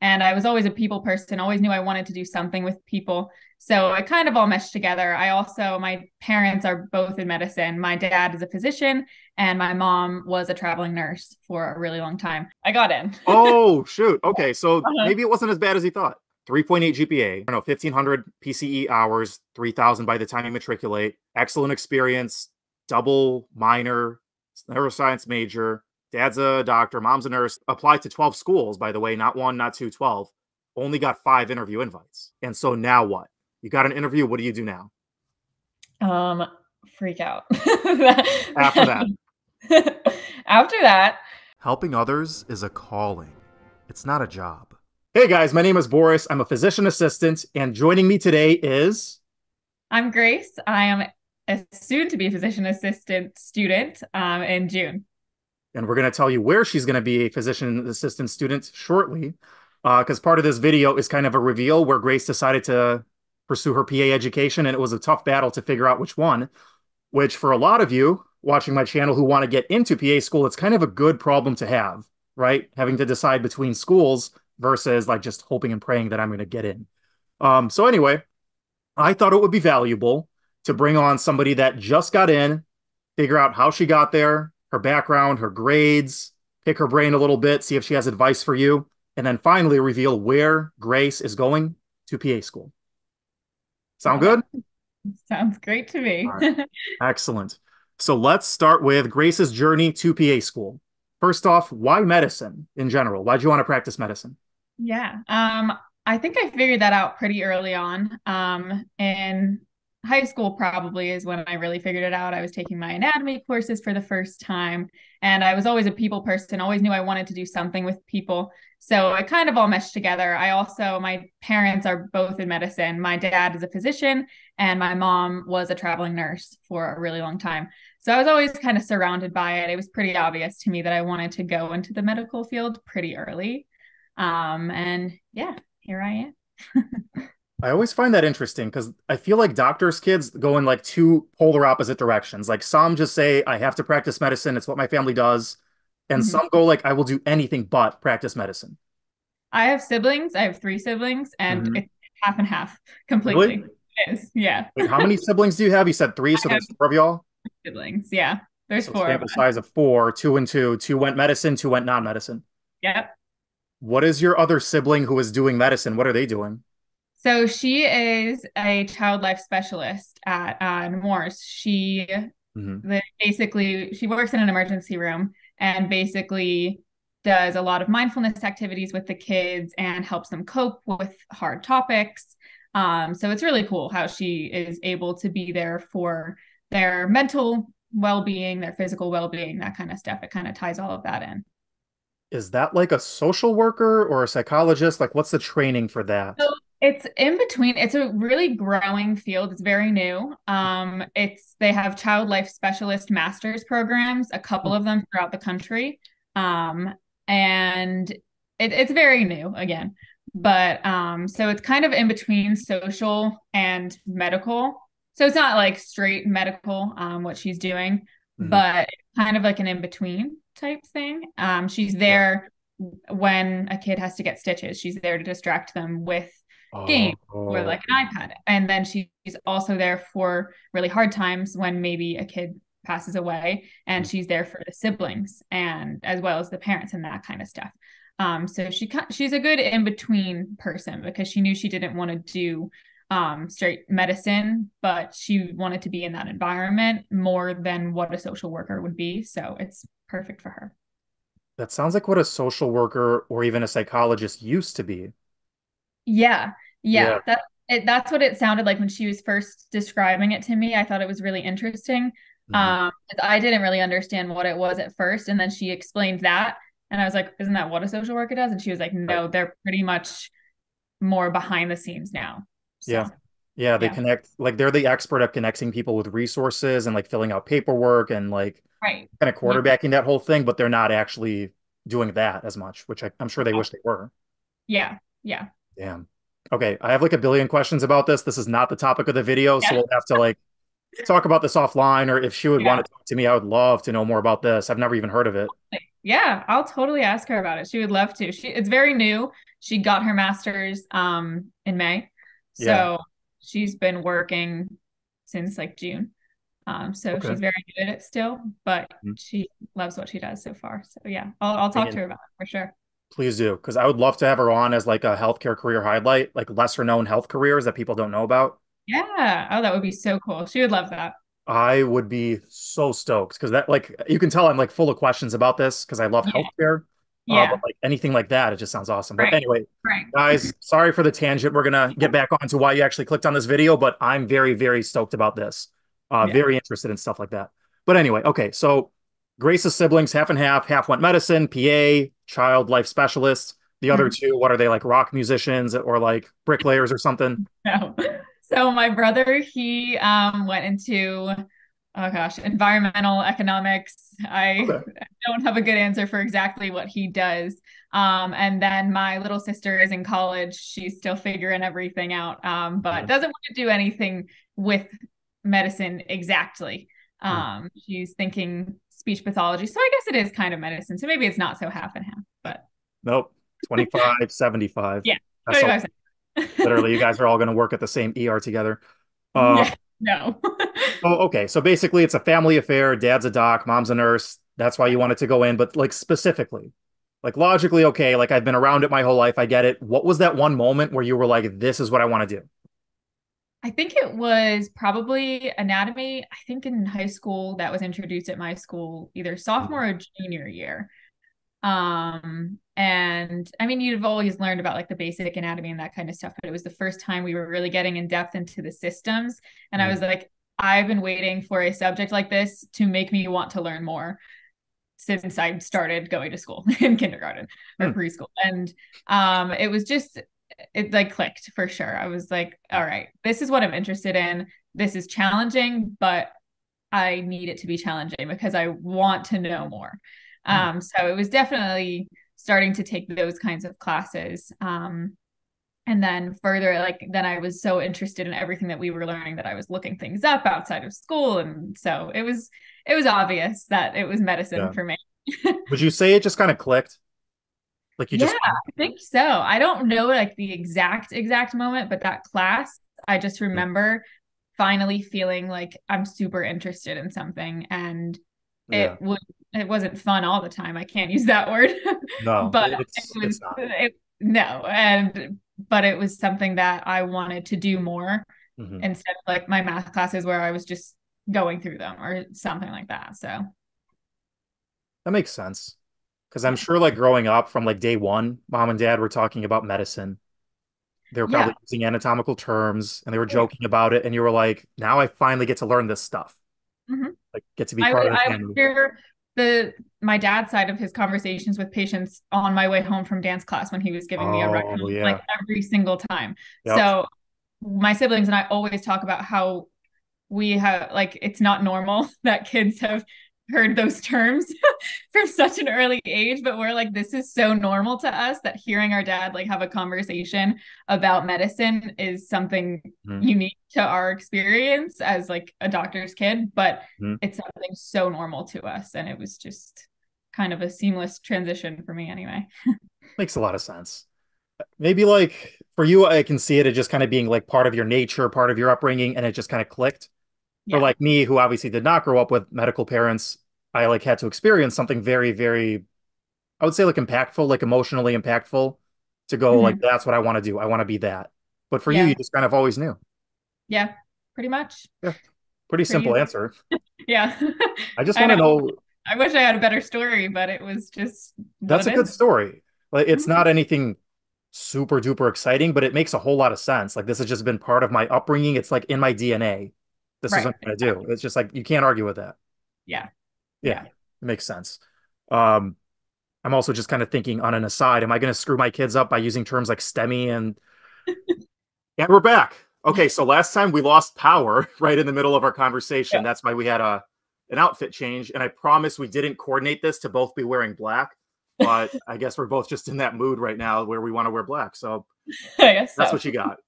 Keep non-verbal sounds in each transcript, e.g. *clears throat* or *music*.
And I was always a people person, always knew I wanted to do something with people. So it kind of all meshed together. I also, my parents are both in medicine. My dad is a physician, and my mom was a traveling nurse for a really long time. I got in. *laughs* oh, shoot. Okay. So uh-huh. maybe it wasn't as bad as he thought. 3.8 GPA, I don't know, 1500 PCE hours, 3000 by the time you matriculate. Excellent experience, double minor, neuroscience major. Dad's a doctor, mom's a nurse. Applied to 12 schools, by the way, not one, not two, 12. Only got five interview invites. And so now what? You got an interview. What do you do now? Um, freak out. *laughs* After that. After that. Helping others is a calling. It's not a job. Hey guys, my name is Boris. I'm a physician assistant, and joining me today is. I'm Grace. I am a soon to be physician assistant student um, in June. And we're going to tell you where she's going to be a physician assistant student shortly, because uh, part of this video is kind of a reveal where Grace decided to pursue her PA education, and it was a tough battle to figure out which one. Which, for a lot of you watching my channel who want to get into PA school, it's kind of a good problem to have, right? Having to decide between schools versus like just hoping and praying that I'm going to get in. Um, so, anyway, I thought it would be valuable to bring on somebody that just got in, figure out how she got there, her background, her grades, pick her brain a little bit, see if she has advice for you, and then finally reveal where Grace is going to PA school. Sound good? *laughs* Sounds great to me. Right. Excellent. So let's start with Grace's journey to PA school. First off, why medicine in general? Why'd you want to practice medicine? Yeah. Um, I think I figured that out pretty early on. Um, and high school probably is when I really figured it out. I was taking my anatomy courses for the first time, and I was always a people person, always knew I wanted to do something with people. So it kind of all meshed together. I also, my parents are both in medicine. My dad is a physician, and my mom was a traveling nurse for a really long time. So I was always kind of surrounded by it. It was pretty obvious to me that I wanted to go into the medical field pretty early. Um, and yeah, here I am. *laughs* I always find that interesting because I feel like doctors' kids go in like two polar opposite directions. Like some just say, I have to practice medicine, it's what my family does. And mm-hmm. some go like, I will do anything but practice medicine. I have siblings. I have three siblings, and mm-hmm. it's half and half completely. Really? It is. Yeah. Wait, how many *laughs* siblings do you have? You said three, so there's four of y'all? Siblings. Yeah. There's so four. Sample size of four, two and two. Two went medicine, two went non medicine. Yep. What is your other sibling who is doing medicine? What are they doing? So she is a child life specialist at uh, Nemours. She mm-hmm. basically she works in an emergency room and basically does a lot of mindfulness activities with the kids and helps them cope with hard topics. Um, so it's really cool how she is able to be there for their mental well-being, their physical well-being, that kind of stuff. It kind of ties all of that in. Is that like a social worker or a psychologist? Like, what's the training for that? So it's in between. It's a really growing field. It's very new. Um, it's they have child life specialist masters programs, a couple of them throughout the country. Um, and it, it's very new again. But um, so it's kind of in between social and medical. So it's not like straight medical, um, what she's doing, mm-hmm. but kind of like an in-between type thing. Um, she's there when a kid has to get stitches. She's there to distract them with game oh. or like an iPad. And then she's also there for really hard times when maybe a kid passes away and mm. she's there for the siblings and as well as the parents and that kind of stuff. Um, so she she's a good in between person because she knew she didn't want to do um, straight medicine, but she wanted to be in that environment more than what a social worker would be. So it's perfect for her. That sounds like what a social worker or even a psychologist used to be. Yeah. Yeah. yeah. That, it, that's what it sounded like when she was first describing it to me. I thought it was really interesting. Mm-hmm. Um, I didn't really understand what it was at first. And then she explained that. And I was like, isn't that what a social worker does? And she was like, no, they're pretty much more behind the scenes now. So, yeah. Yeah. They yeah. connect, like, they're the expert at connecting people with resources and like filling out paperwork and like right. kind of quarterbacking yeah. that whole thing, but they're not actually doing that as much, which I, am sure they wish they were. Yeah. Yeah. Damn. Okay, I have like a billion questions about this. This is not the topic of the video, yeah. so we'll have to like talk about this offline. Or if she would yeah. want to talk to me, I would love to know more about this. I've never even heard of it. Yeah, I'll totally ask her about it. She would love to. She it's very new. she got her master's um in May. So Yeah. she's been working since like June. Um, so Okay. she's very good at it still, but Mhm. she loves what she does so far. So yeah, I'll I'll talk to her about it for sure. Please do, because I would love to have her on as like a healthcare career highlight, like lesser known health careers that people don't know about. Yeah. Oh, that would be so cool. She would love that. I would be so stoked because that, like, you can tell I'm like full of questions about this because I love Yeah. healthcare. Uh, Yeah. but like anything like that, it just sounds awesome. But Right. anyway, Right. guys, sorry for the tangent. We're gonna get back on to why you actually clicked on this video, but I'm very, very stoked about this. Uh, Yeah. very interested in stuff like that. But anyway, okay, so Grace's siblings, half and half, half went medicine, PA, child life specialist. The other Mm-hmm. two, what are they like rock musicians or like bricklayers or something? *laughs* No. So my brother, he um went into oh gosh, environmental economics. I Okay. don't have a good answer for exactly what he does. Um, and then my little sister is in college. She's still figuring everything out, um, but Mhm. doesn't want to do anything with medicine exactly. Um, she's thinking speech pathology. So I guess it is kind of medicine. So maybe it's not so half and half, but Nope. 25, 75. Yeah, That's all- 25 literally, you guys are all going to work at the same ER together. Uh, no. *laughs* Oh, okay. So basically, it's a family affair. Dad's a doc, mom's a nurse. That's why you wanted to go in. But like specifically, like logically, okay, like I've been around it my whole life. I get it. What was that one moment where you were like, this is what I want to do? I think it was probably anatomy. I think in high school that was introduced at my school either sophomore or junior year. Um, and I mean, you've always learned about like the basic anatomy and that kind of stuff, but it was the first time we were really getting in depth into the systems. And I Mm. was like, I've been waiting for a subject like this to make me want to learn more since I started going to school *laughs* in kindergarten or Hmm. preschool. And um, it was just it like clicked for sure. I was like, all right, this is what I'm interested in. This is challenging, but I need it to be challenging because I want to know more. Hmm. Um, so it was definitely starting to take those kinds of classes. Um, and then further, like then I was so interested in everything that we were learning that I was looking things up outside of school. And so it was it was obvious that it was medicine Yeah. for me. *laughs* Would you say it just kind of clicked? Like you yeah, just, I think so. I don't know like the exact exact moment, but that class, I just remember finally feeling like I'm super interested in something and yeah, it would it wasn't fun all the time. I can't use that word. *laughs* no, but it's, it was it, no, and but it was something that I wanted to do more Mhm. instead of like my math classes where I was just going through them or something like that. So That makes sense. Because I'm sure, like growing up from like day one, mom and dad were talking about medicine. They were probably Yeah. using anatomical terms and they were joking about it. And you were like, now I finally get to learn this stuff. Mhm. Like, get to be I part would, of the I family. would hear the my dad's side of his conversations with patients on my way home from dance class when he was giving me a ride Oh, yeah. like every single time. Yep. So my siblings and I always talk about how we have like it's not normal *laughs* that kids have heard those terms *laughs* from such an early age but we're like this is so normal to us that hearing our dad like have a conversation about medicine is something Mhm. unique to our experience as like a doctor's kid but Mhm. it's something so normal to us and it was just kind of a seamless transition for me anyway *laughs* Makes a lot of sense. Maybe like for you, I can see it as just kind of being like part of your nature, part of your upbringing, and it just kind of clicked. Yeah. For like me, who obviously did not grow up with medical parents, I like had to experience something very, very, I would say like impactful, like emotionally impactful to go like, that's what I want to do. I want to be that. But for you, Yeah. you just kind of always knew. yeah pretty much yeah. Pretty simple you. answer. *laughs* yeah I just want to know. know I wish I had a better story, but it was just that's a good is. story. Like it's Mhm. not anything super duper exciting, but it makes a whole lot of sense. Like this has just been part of my upbringing. It's like in my DNA. This is Right, what I'm gonna do. It's just like you can't argue with that. Yeah. Yeah, Yeah. it makes sense. Um, I'm also just kind of thinking on an aside, am I gonna screw my kids up by using terms like STEMI and *laughs* Yeah, we're back. Okay, so last time we lost power *laughs* right in the middle of our conversation. Yeah. That's why we had a an outfit change, and I promise we didn't coordinate this to both be wearing black. But *laughs* I guess we're both just in that mood right now where we want to wear black. So I guess that's so. what you got.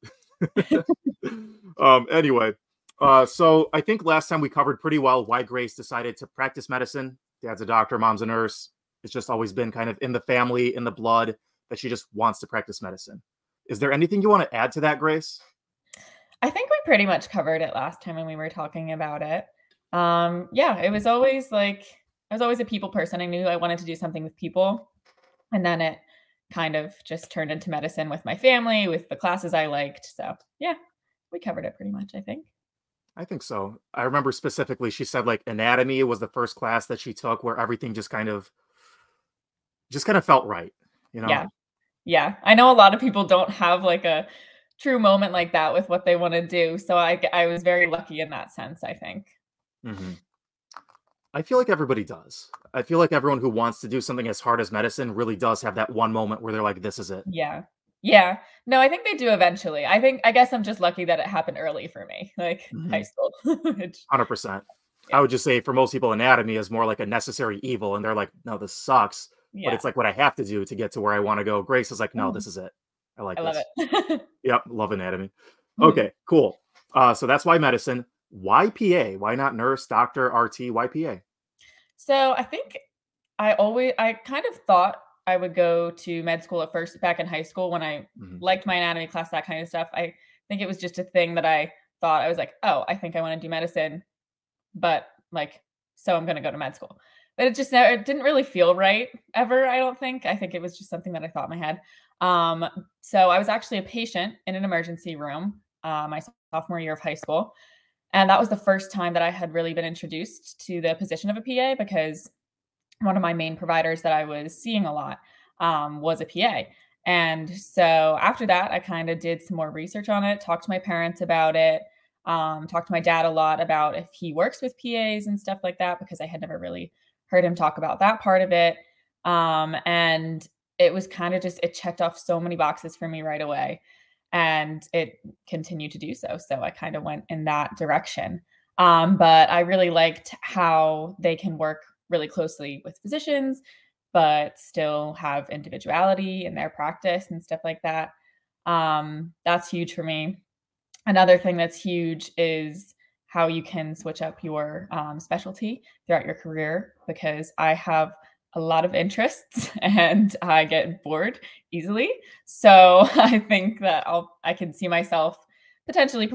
um, anyway, uh, so I think last time we covered pretty well why Grace decided to practice medicine. Dad's a doctor, mom's a nurse. It's just always been kind of in the family, in the blood. that she just wants to practice medicine. Is there anything you want to add to that, Grace? I think we pretty much covered it last time when we were talking about it. Um, yeah, it was always like I was always a people person. I knew I wanted to do something with people. And then it kind of just turned into medicine with my family, with the classes I liked. So, yeah, we covered it pretty much, I think. I think so. I remember specifically she said like anatomy was the first class that she took where everything just kind of just kind of felt right, you know. Yeah. Yeah. I know a lot of people don't have like a true moment like that with what they want to do. So I I was very lucky in that sense, I think. Mm-hmm. I feel like everybody does. I feel like everyone who wants to do something as hard as medicine really does have that one moment where they're like, this is it. Yeah. Yeah. No, I think they do eventually. I think I guess I'm just lucky that it happened early for me, like mm-hmm. high school. *laughs* Hundred percent. I would just say for most people, anatomy is more like a necessary evil, and they're like, "No, this sucks," yeah. but it's like what I have to do to get to where I want to go. Grace is like, "No, mm. this is it. I like I this." Love it. *laughs* yep, love anatomy. Mm-hmm. Okay, cool. Uh, so that's why medicine. Why PA? Why not nurse, doctor, RT? Why PA? So I think I always I kind of thought I would go to med school at first back in high school when I mm-hmm. liked my anatomy class, that kind of stuff. I think it was just a thing that I thought I was like, oh, I think I want to do medicine, but like, so I'm going to go to med school. But it just never, it didn't really feel right ever. I don't think. I think it was just something that I thought in my head. Um, so I was actually a patient in an emergency room uh, my sophomore year of high school. And that was the first time that I had really been introduced to the position of a PA because one of my main providers that I was seeing a lot um, was a PA. And so after that, I kind of did some more research on it, talked to my parents about it, um, talked to my dad a lot about if he works with PAs and stuff like that, because I had never really heard him talk about that part of it. Um, and it was kind of just, it checked off so many boxes for me right away. And it continued to do so. So I kind of went in that direction. Um, but I really liked how they can work really closely with physicians, but still have individuality in their practice and stuff like that. Um, that's huge for me. Another thing that's huge is how you can switch up your um, specialty throughout your career because I have a lot of interests *laughs* and I get bored easily. So *laughs* I think that I'll I can see myself potentially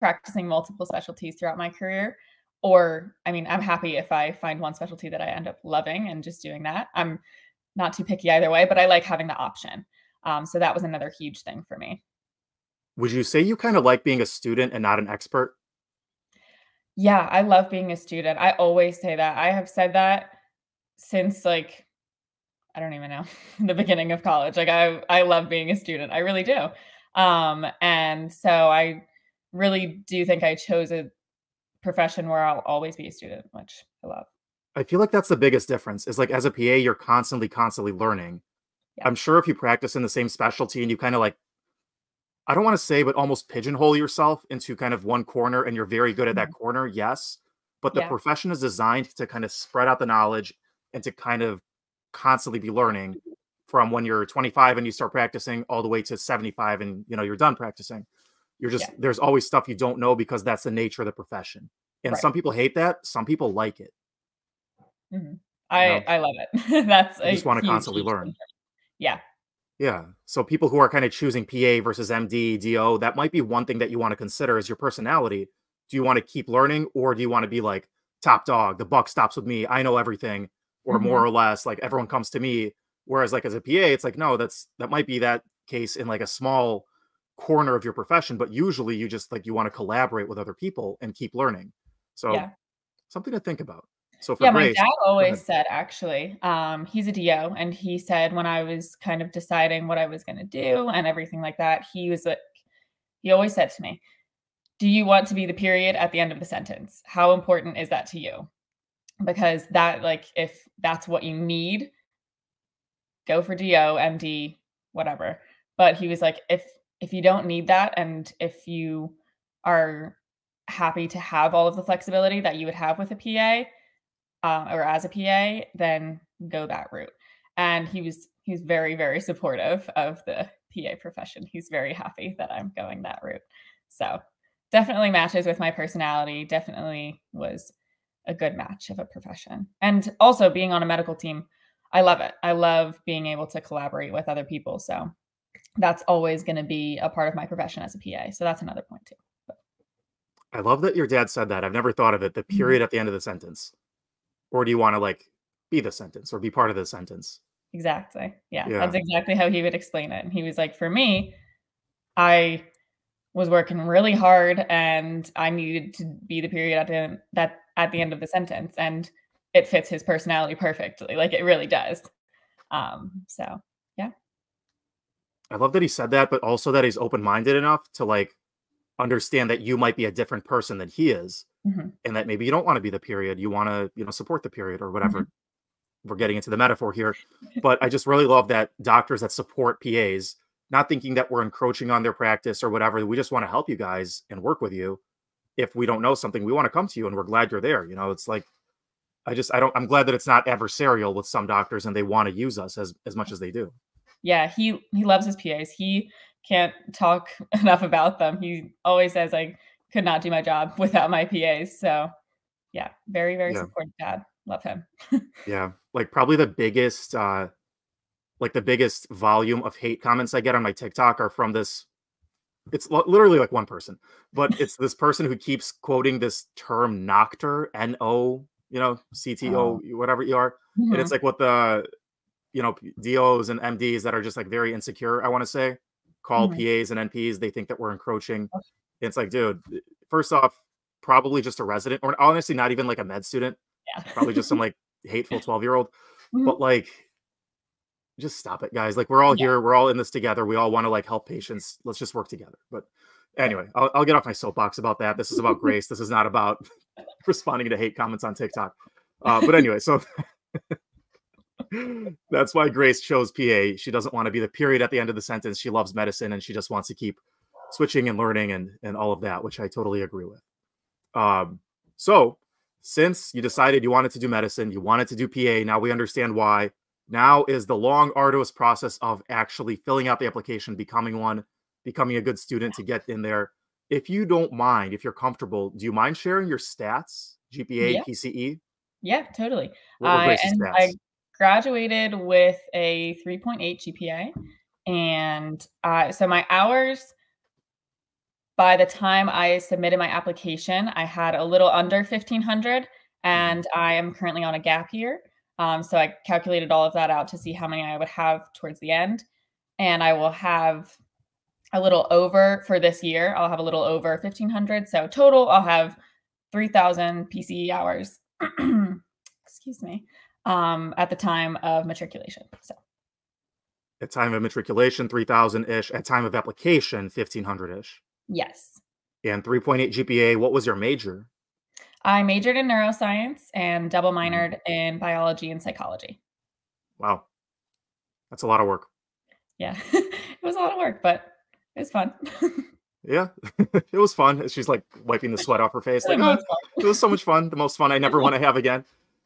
practicing multiple specialties throughout my career or i mean i'm happy if i find one specialty that i end up loving and just doing that. I'm not too picky either way but i like having the option. Um, so that was another huge thing for me. Would you say you kind of like being a student and not an expert? Yeah i love being a student. I always say that. I have said that since like i don't even know *laughs* the beginning of college. Like i i love being a student. I really do. Um and so i really do think i chose a profession where I'll always be a student, which I love. I feel like that's the biggest difference is like as a PA, you're constantly, constantly learning. Yeah. I'm sure if you practice in the same specialty and you kind of like, I don't want to say, but almost pigeonhole yourself into kind of one corner and you're very good at that mm-hmm. corner, yes. But the yeah. profession is designed to kind of spread out the knowledge and to kind of constantly be learning from when you're 25 and you start practicing all the way to 75 and you know you're done practicing. You're just yeah. there's always stuff you don't know because that's the nature of the profession. And right. some people hate that. Some people like it. Mm-hmm. I know? I love it. *laughs* that's I just want to constantly learn. Yeah. Yeah. So people who are kind of choosing PA versus MD, DO, that might be one thing that you want to consider is your personality. Do you want to keep learning or do you want to be like top dog? The buck stops with me. I know everything, or mm-hmm. more or less like everyone comes to me. Whereas like as a PA, it's like, no, that's that might be that case in like a small corner of your profession, but usually you just like you want to collaborate with other people and keep learning. So yeah. something to think about. So yeah, Grace, my dad always said actually, um, he's a DO, and he said when I was kind of deciding what I was going to do and everything like that, he was like, he always said to me, "Do you want to be the period at the end of the sentence? How important is that to you?" Because that, like, if that's what you need, go for DO, MD, whatever. But he was like, if if you don't need that and if you are happy to have all of the flexibility that you would have with a PA uh, or as a PA, then go that route. And he was he's very very supportive of the PA profession. He's very happy that I'm going that route. So definitely matches with my personality. Definitely was a good match of a profession. And also being on a medical team, I love it. I love being able to collaborate with other people. So that's always going to be a part of my profession as a PA. So that's another point too. But. I love that your dad said that. I've never thought of it. The mm-hmm. period mm-hmm. at the end of the sentence. Or do you want to like be the sentence or be part of the sentence? Exactly. Yeah, yeah. That's exactly how he would explain it. And he was like, for me, I was working really hard and I needed to be the period at the end, that at the end of the sentence. And it fits his personality perfectly. Like it really does. Um, so. I love that he said that, but also that he's open-minded enough to like understand that you might be a different person than he is. Mm-hmm. And that maybe you don't want to be the period. You want to, you know, support the period or whatever. Mm-hmm. We're getting into the metaphor here. *laughs* but I just really love that doctors that support PAs, not thinking that we're encroaching on their practice or whatever. We just want to help you guys and work with you. If we don't know something, we want to come to you and we're glad you're there. You know, it's like I just I don't I'm glad that it's not adversarial with some doctors and they want to use us as as much as they do. Yeah, he he loves his PAs. He can't talk *laughs* enough about them. He always says I could not do my job *laughs* without my PAs. So yeah, very very yeah. supportive dad. Love him. *laughs* yeah, like probably the biggest uh like the biggest volume of hate comments I get on my TikTok are from this it's literally like one person, but it's this person who keeps quoting this term Noctor, N O you know, CTO, oh. whatever you are. Mm-hmm. And it's like what the, you know, DOs and MDs that are just like very insecure, I want to say, call mm-hmm. PAs and NPs. They think that we're encroaching. It's like, dude, first off, probably just a resident, or honestly, not even like a med student. Yeah. Probably just some like hateful *laughs* 12 year old. Mm-hmm. But like, just stop it, guys. Like, we're all yeah. here. We're all in this together. We all want to like help patients. Let's just work together. But anyway, I'll, I'll get off my soapbox about that. This is about *laughs* grace. This is not about *laughs* responding to hate comments on TikTok. Uh, but anyway, so that's why Grace chose PA. She doesn't want to be the period at the end of the sentence. She loves medicine and she just wants to keep switching and learning and and all of that, which I totally agree with. Um, so since you decided you wanted to do medicine, you wanted to do PA, now we understand why. Now is the long, arduous process of actually filling out the application, becoming one, becoming a good student to get in there if you don't mind, if you're comfortable, do you mind sharing your stats, GPA, yeah. PCE? Yeah, totally. I, and I graduated with a 3.8 GPA. And uh, so my hours, by the time I submitted my application, I had a little under 1500 mm-hmm. and I am currently on a gap year. Um, so I calculated all of that out to see how many I would have towards the end. And I will have a little over for this year. I'll have a little over 1500. So total, I'll have 3000 PCE hours. *clears throat* Excuse me. Um, at the time of matriculation. So at time of matriculation, 3000 ish. At time of application, 1500 ish. Yes. And 3.8 GPA. What was your major? I majored in neuroscience and double mm-hmm. minored in biology and psychology. Wow. That's a lot of work. Yeah. *laughs* it was a lot of work, but it was fun. *laughs* yeah, *laughs* it was fun. She's like wiping the sweat off her face. Like, oh, it was so much fun. The most fun I never want to have again.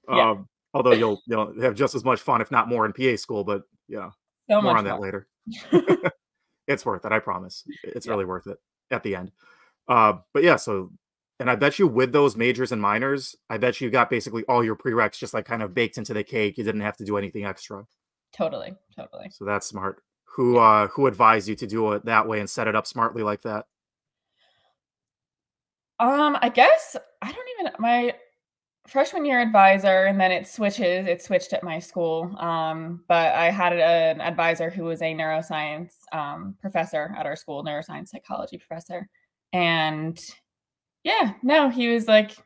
Yeah. Um, although you'll you'll have just as much fun, if not more, in PA school. But yeah, so more on that later. *laughs* *laughs* it's worth it. I promise. It's yeah. really worth it at the end. Uh, but yeah, so and I bet you with those majors and minors, I bet you got basically all your prereqs just like kind of baked into the cake. You didn't have to do anything extra. Totally, totally. So that's smart who uh who advised you to do it that way and set it up smartly like that? Um, I guess I don't even my freshman year advisor and then it switches it switched at my school um, but i had an advisor who was a neuroscience um, professor at our school neuroscience psychology professor and yeah no he was like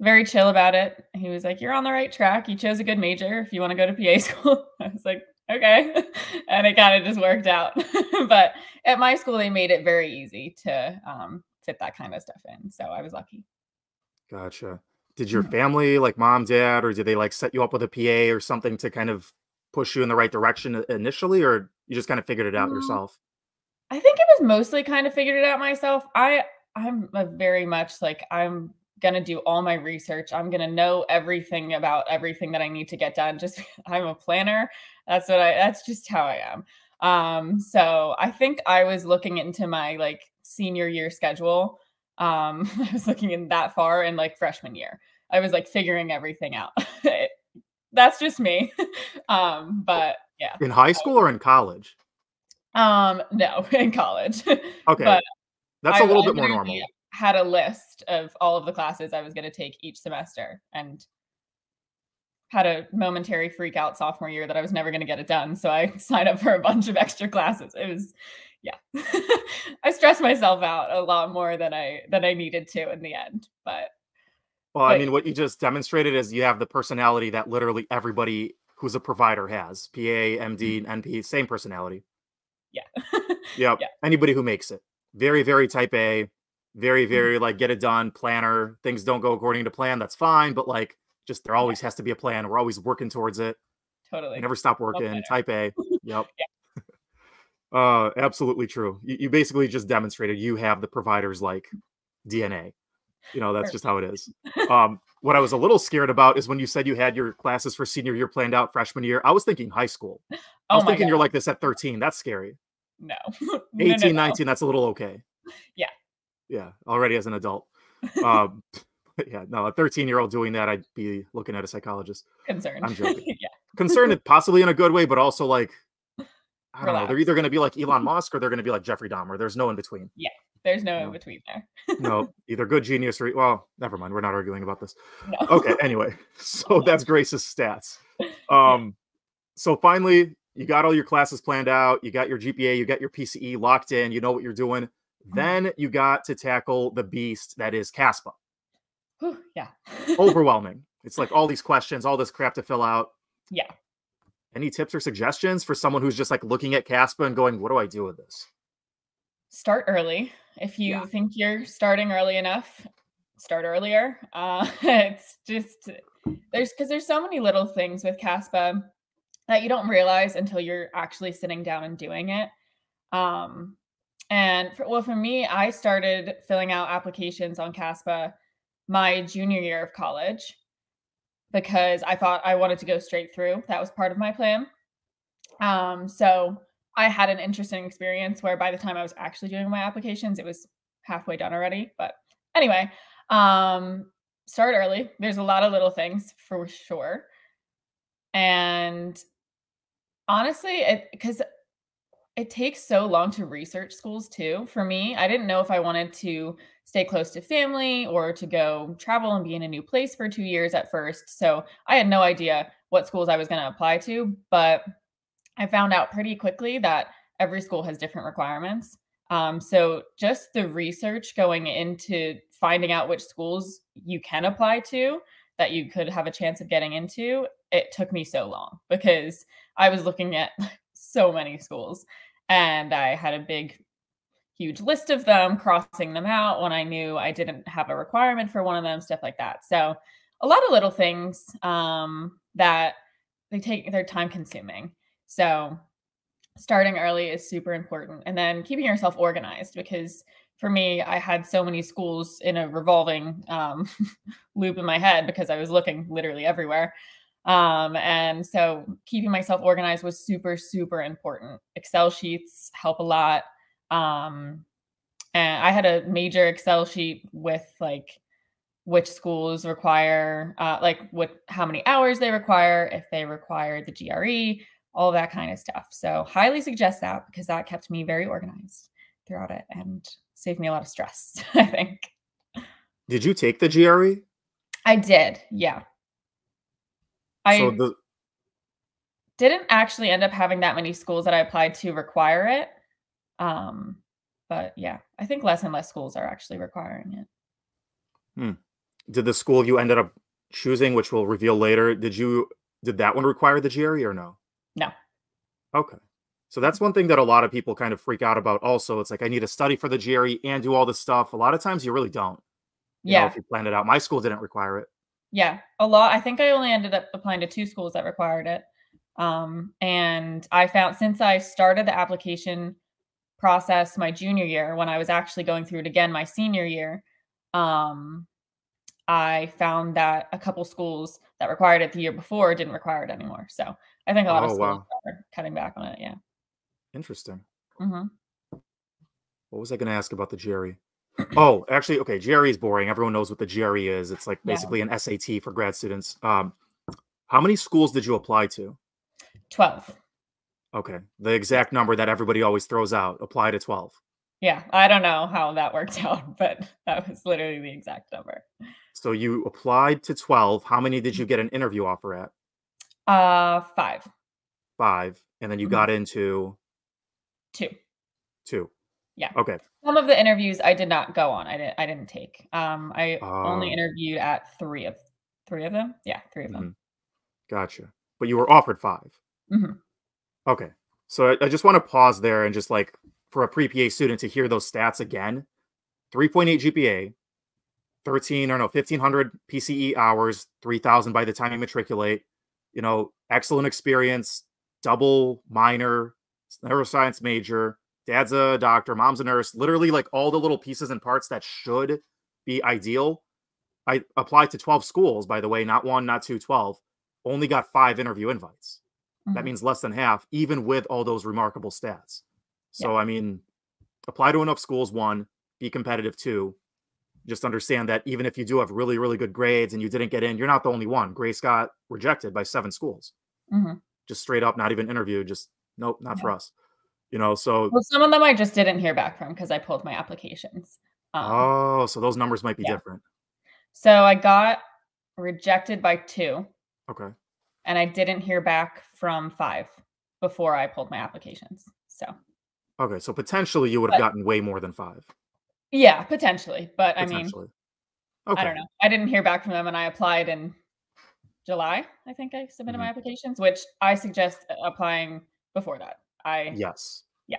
very chill about it he was like you're on the right track you chose a good major if you want to go to pa *laughs* school i was like okay. *laughs* and it kind of just worked out. *laughs* but at my school, they made it very easy to um, fit that kind of stuff in. So I was lucky. Gotcha. Did your family, like mom, dad, or did they like set you up with a PA or something to kind of push you in the right direction initially, or you just kind of figured it out um, yourself? I think it was mostly kind of figured it out myself. I I'm very much like I'm going to do all my research. I'm going to know everything about everything that I need to get done. Just *laughs* I'm a planner. That's what I that's just how I am. Um so I think I was looking into my like senior year schedule. Um *laughs* I was looking in that far in like freshman year. I was like figuring everything out. *laughs* that's just me. *laughs* um, but yeah. In high school or in college? Um, no, in college. Okay. But That's a little bit more normal. Had a list of all of the classes I was going to take each semester, and had a momentary freak out sophomore year that I was never going to get it done. So I signed up for a bunch of extra classes. It was, yeah, *laughs* I stressed myself out a lot more than I than I needed to in the end. But Well, I mean, what you just demonstrated is you have the personality that literally everybody who's a provider has. PA, MD, NP, same personality. yeah, *laughs* Yep. Yeah. Anybody who makes it. Very, very type A, very, Mm-hmm. very like get it done, planner. Things don't go according to plan. That's fine. But like, just there always has to be a plan. We're always working towards it. totally. Never stop working. Type A. *laughs* Yep. Uh, absolutely true. You, you basically just demonstrated you have the provider's like DNA. You know, that's just how it is. *laughs* Um, what I was a little scared about is when you said you had your classes for senior year planned out freshman year. I was thinking high school. I oh was my thinking god, you're like this at 13. That's scary. no. *laughs* No, no, 18, no. 19, that's a little okay. Yeah. Yeah, already as an adult. *laughs* Um, yeah, no, a 13 year old doing that, I'd be looking at a psychologist. concerned. I'm joking. yeah, Concerned, possibly in a good way, but also like, I don't know. They're either going to be like Elon Musk or they're going to be like Jeffrey Dahmer. There's no in between. Yeah, there's no No. in between there. No, *laughs* either good genius or well, never mind. We're not arguing about this. No. Okay, anyway, *laughs* *laughs* so that's Grace's stats. Um, so finally, you got all your classes planned out, you got your GPA, you got your PCE locked in, you know what you're doing. Mm-hmm. Then you got to tackle the beast that is CASPA. Whew, yeah. Overwhelming. it's like all these questions, all this crap to fill out. Yeah. Any tips or suggestions for someone who's just like looking at CASPA and going, "What do I do with this?" start early. If you Yeah. think you're starting early enough, start earlier. Uh, *laughs* it's just there's because there's so many little things with CASPA that you don't realize until you're actually sitting down and doing it. Um, and for, well, for me, I started filling out applications on CASPA my junior year of college because I thought I wanted to go straight through. That was part of my plan. Um, so I had an interesting experience where by the time I was actually doing my applications, it was halfway done already. But anyway, um, start early. There's a lot of little things for sure. And honestly, it because it takes so long to research schools too. For me, I didn't know if I wanted to stay close to family or to go travel and be in a new place for two years at first. So I had no idea what schools I was going to apply to, but I found out pretty quickly that every school has different requirements. Um, so just the research going into finding out which schools you can apply to that you could have a chance of getting into, it took me so long because I was looking at *laughs* so many schools and I had a big, huge list of them, crossing them out when I knew I didn't have a requirement for one of them, stuff like that. So a lot of little things um, that they take, they're time consuming. So starting early is super important and then keeping yourself organized because for me i had so many schools in a revolving um, *laughs* loop in my head because i was looking literally everywhere um, and so keeping myself organized was super super important excel sheets help a lot um, and i had a major excel sheet with like which schools require uh, like what how many hours they require if they require the gre all that kind of stuff. So highly suggest that because that kept me very organized throughout it and saved me a lot of stress, *laughs* I think. Did you take the GRE? I did, yeah. I so the didn't actually end up having that many schools that I applied to require it. Um, but yeah, I think less and less schools are actually requiring it. did the school you ended up choosing, which we'll reveal later, did you did that one require the GRE or no? No. Okay. So that's one thing that a lot of people kind of freak out about also. It's like I need to study for the GRE and do all this stuff. A lot of times you really don't. You know, Yeah, if you plan it out. My school didn't require it. yeah, a lot. I think I only ended up applying to two schools that required it. Um, and I found since I started the application process my junior year, when I was actually going through it again my senior year, um, I found that a couple schools that required it the year before didn't require it anymore. So I think a lot of Oh, schools wow. are cutting back on it. Yeah. Interesting. hmm What was I going to ask about the GRE? Oh, actually, okay. GRE is boring. Everyone knows what the GRE is. It's like Yeah. basically an SAT for grad students. Um, How many schools did you apply to? 12. Okay. The exact number that everybody always throws out. Apply to 12. Yeah, I don't know how that worked *laughs* out, but that was literally the exact number. So you applied to 12. How many did you get an interview offer at? Uh, five, Five. And then you Mhm. got into two. two. Yeah. Okay. Some of the interviews I did not go on. I didn't. I didn't take. Um, I only Oh. interviewed at three of three of them. Yeah, three of them. Mhm. Gotcha. But you were offered 5 Mhm. Okay. So I, I just want to pause there and just like for a pre PA student to hear those stats again 3.8 GPA, 13 or no, 1500 PCE hours, 3000 by the time you matriculate, you know, excellent experience, double minor, neuroscience major, dad's a doctor, mom's a nurse, literally like all the little pieces and parts that should be ideal. I applied to 12 schools, by the way, not one, not two, 12. Only got five interview invites. That Mhm. means less than half, even with all those remarkable stats. So, I mean, apply to enough schools, one, be competitive, two. Just understand that even if you do have really, really good grades and you didn't get in, you're not the only one. Grace got rejected by seven schools, Mhm. just straight up, not even interviewed, just nope, not for us. You know, so Well, some of them I just didn't hear back from because I pulled my applications. Um, oh, so those numbers might be yeah. different. so I got rejected by two, Okay. and I didn't hear back from five before I pulled my applications. So Okay. So potentially you would have But- gotten way more than five. yeah, potentially. But I mean, okay. I don't know. I didn't hear back from them, and I applied in July. I think I submitted Mm-hmm. my applications, which I suggest applying before that. I Yes. Yeah,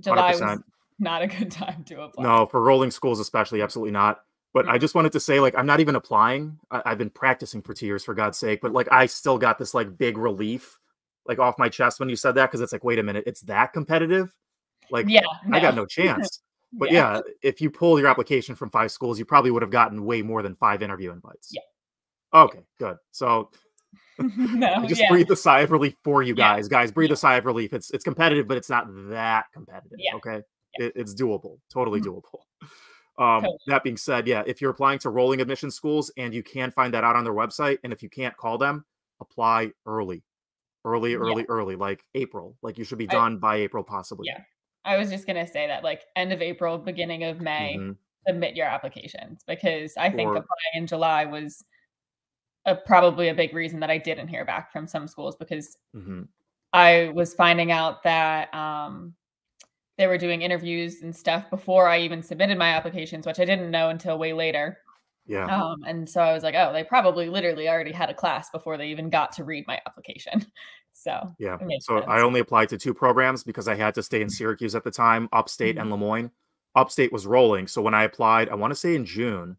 July 100%. was not a good *laughs* time to apply. No, for rolling schools especially, absolutely not. But I Mm. just wanted to say, like, I'm not even applying. I- I've been practicing for two years, for God's sake. But like, I still got this like big relief, like off my chest when you said that, because it's like, wait a minute, it's that competitive. Like, Yeah, I got no *laughs* chance. But yeah. if you pull your application from five schools, you probably would have gotten way more than five interview invites. Yeah. Okay, good. So *laughs* no, *laughs* just yeah. breathe a sigh of relief for you Yeah. guys. Guys, breathe a sigh of relief. It's it's competitive, but it's not that competitive. Yeah. Okay. It, it's doable. Totally doable. Um, Totally. that being said, yeah, if you're applying to rolling admission schools and you can find that out on their website, and if you can't call them, apply early. Early, Yeah. early, early, like April. Like you should be I- done by April, possibly. Yeah. I was just gonna say that, like end of April, beginning of May, Mhm. submit your applications because I think Or- applying in July was a, probably a big reason that I didn't hear back from some schools because Mhm. I was finding out that um, they were doing interviews and stuff before I even submitted my applications, which I didn't know until way later. Yeah. Um, and so I was like, oh, they probably literally already had a class before they even got to read my application. *laughs* So Yeah. So sense. I only applied to two programs because I had to stay in Syracuse at the time, Upstate and Le Moyne. Upstate was rolling. So when I applied, I want to say in June,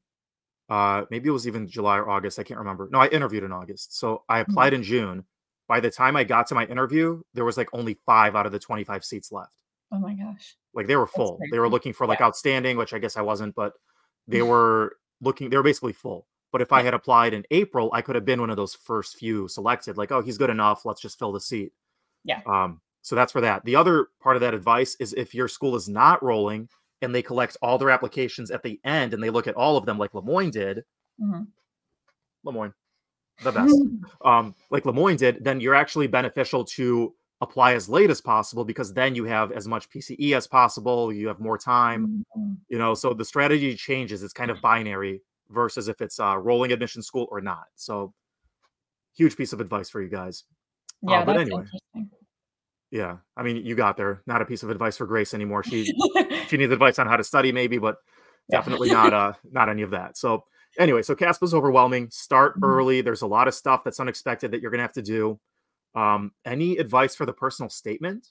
uh, maybe it was even July or August. I can't remember. No, I interviewed in August. So I applied in June. By the time I got to my interview, there was like only five out of the 25 seats left. oh my gosh. Like they were full. They were looking for like Yeah. outstanding, which I guess I wasn't, but they *laughs* were looking, they were basically full. But if I had applied in April, I could have been one of those first few selected, like, oh, he's good enough. Let's just fill the seat. Yeah. Um, so that's for that. The other part of that advice is if your school is not rolling and they collect all their applications at the end and they look at all of them like Le Moyne did, Mhm. Le Moyne, the best. *laughs* um, like Le Moyne did, then you're actually beneficial to apply as late as possible because then you have as much PCE as possible. You have more time, Mhm. you know. So the strategy changes. It's kind of binary versus if it's uh, rolling admission school or not. So huge piece of advice for you guys. Yeah, but that's anyway. interesting. Yeah, I mean, you got there. Not a piece of advice for Grace anymore. She *laughs* she needs advice on how to study, maybe, but Yeah. definitely not uh not any of that. So anyway, so CASPA's overwhelming. Start Mhm. early. There's a lot of stuff that's unexpected that you're gonna have to do. Um, any advice for the personal statement?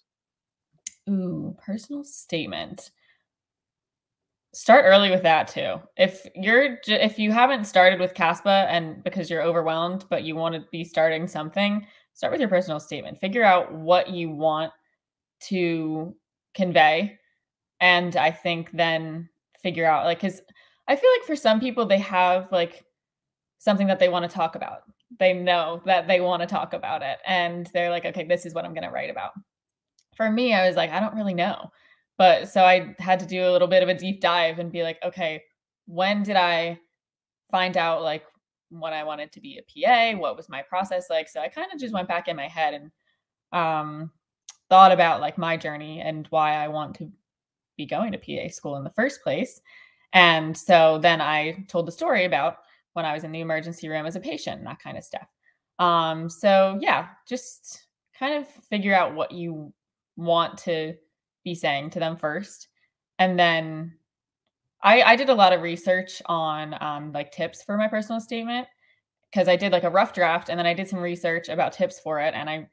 Ooh, personal statement. Start early with that too. If you're if you haven't started with CASPA and because you're overwhelmed, but you want to be starting something, start with your personal statement. Figure out what you want to convey, and I think then figure out like because I feel like for some people they have like something that they want to talk about. They know that they want to talk about it, and they're like, okay, this is what I'm going to write about for me, I was like, I don't really know. But so I had to do a little bit of a deep dive and be like, okay, when did I find out like when I wanted to be a PA, what was my process like. So I kind of just went back in my head and um, thought about like my journey and why I want to be going to PA school in the first place. And so then I told the story about when I was in the emergency room as a patient and that kind of stuff. Um, so yeah, just kind of figure out what you want to be saying to them first. And then I, I did a lot of research on um, like tips for my personal statement because I did like a rough draft and then I did some research about tips for it. And I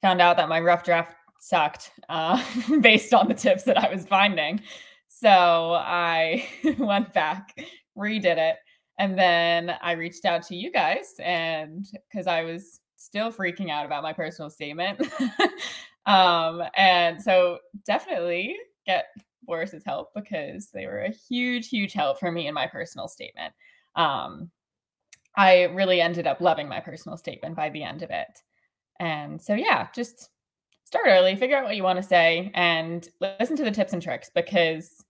found out that my rough draft sucked uh, *laughs* based on the tips that I was finding. So I *laughs* went back, redid it, and then I reached out to you guys and because I was still freaking out about my personal statement. *laughs* um, and so definitely get Boris's help because they were a huge, huge help for me in my personal statement. Um, I really ended up loving my personal statement by the end of it. And so, yeah, just start early, figure out what you want to say, and listen to the tips and tricks because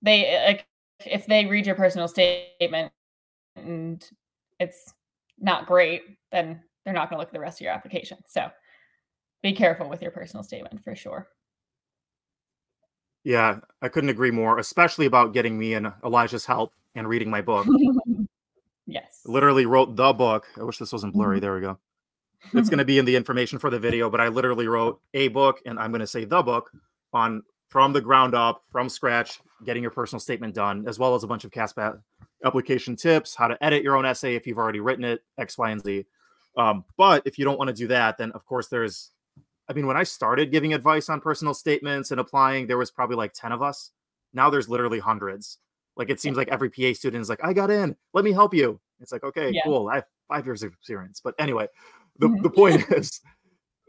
they like if they read your personal statement and it's not great, then they're not going to look at the rest of your application. So be careful with your personal statement for sure. Yeah, I couldn't agree more, especially about getting me and Elijah's help and reading my book. *laughs* yes. Literally wrote the book. I wish this wasn't blurry. Mm-hmm. There we go. *laughs* It's going to be in the information for the video, but I literally wrote a book and I'm going to say the book on from the ground up, from scratch, getting your personal statement done, as well as a bunch of CASPA application tips, how to edit your own essay if you've already written it, X, Y, and Z. Um, but if you don't want to do that, then of course there's, I mean, when I started giving advice on personal statements and applying, there was probably like 10 of us. Now there's literally hundreds. Like it seems like every PA student is like, I got in, let me help you. It's like, okay, yeah. cool. I have five years of experience. But anyway, the, mm-hmm. the point *laughs* is,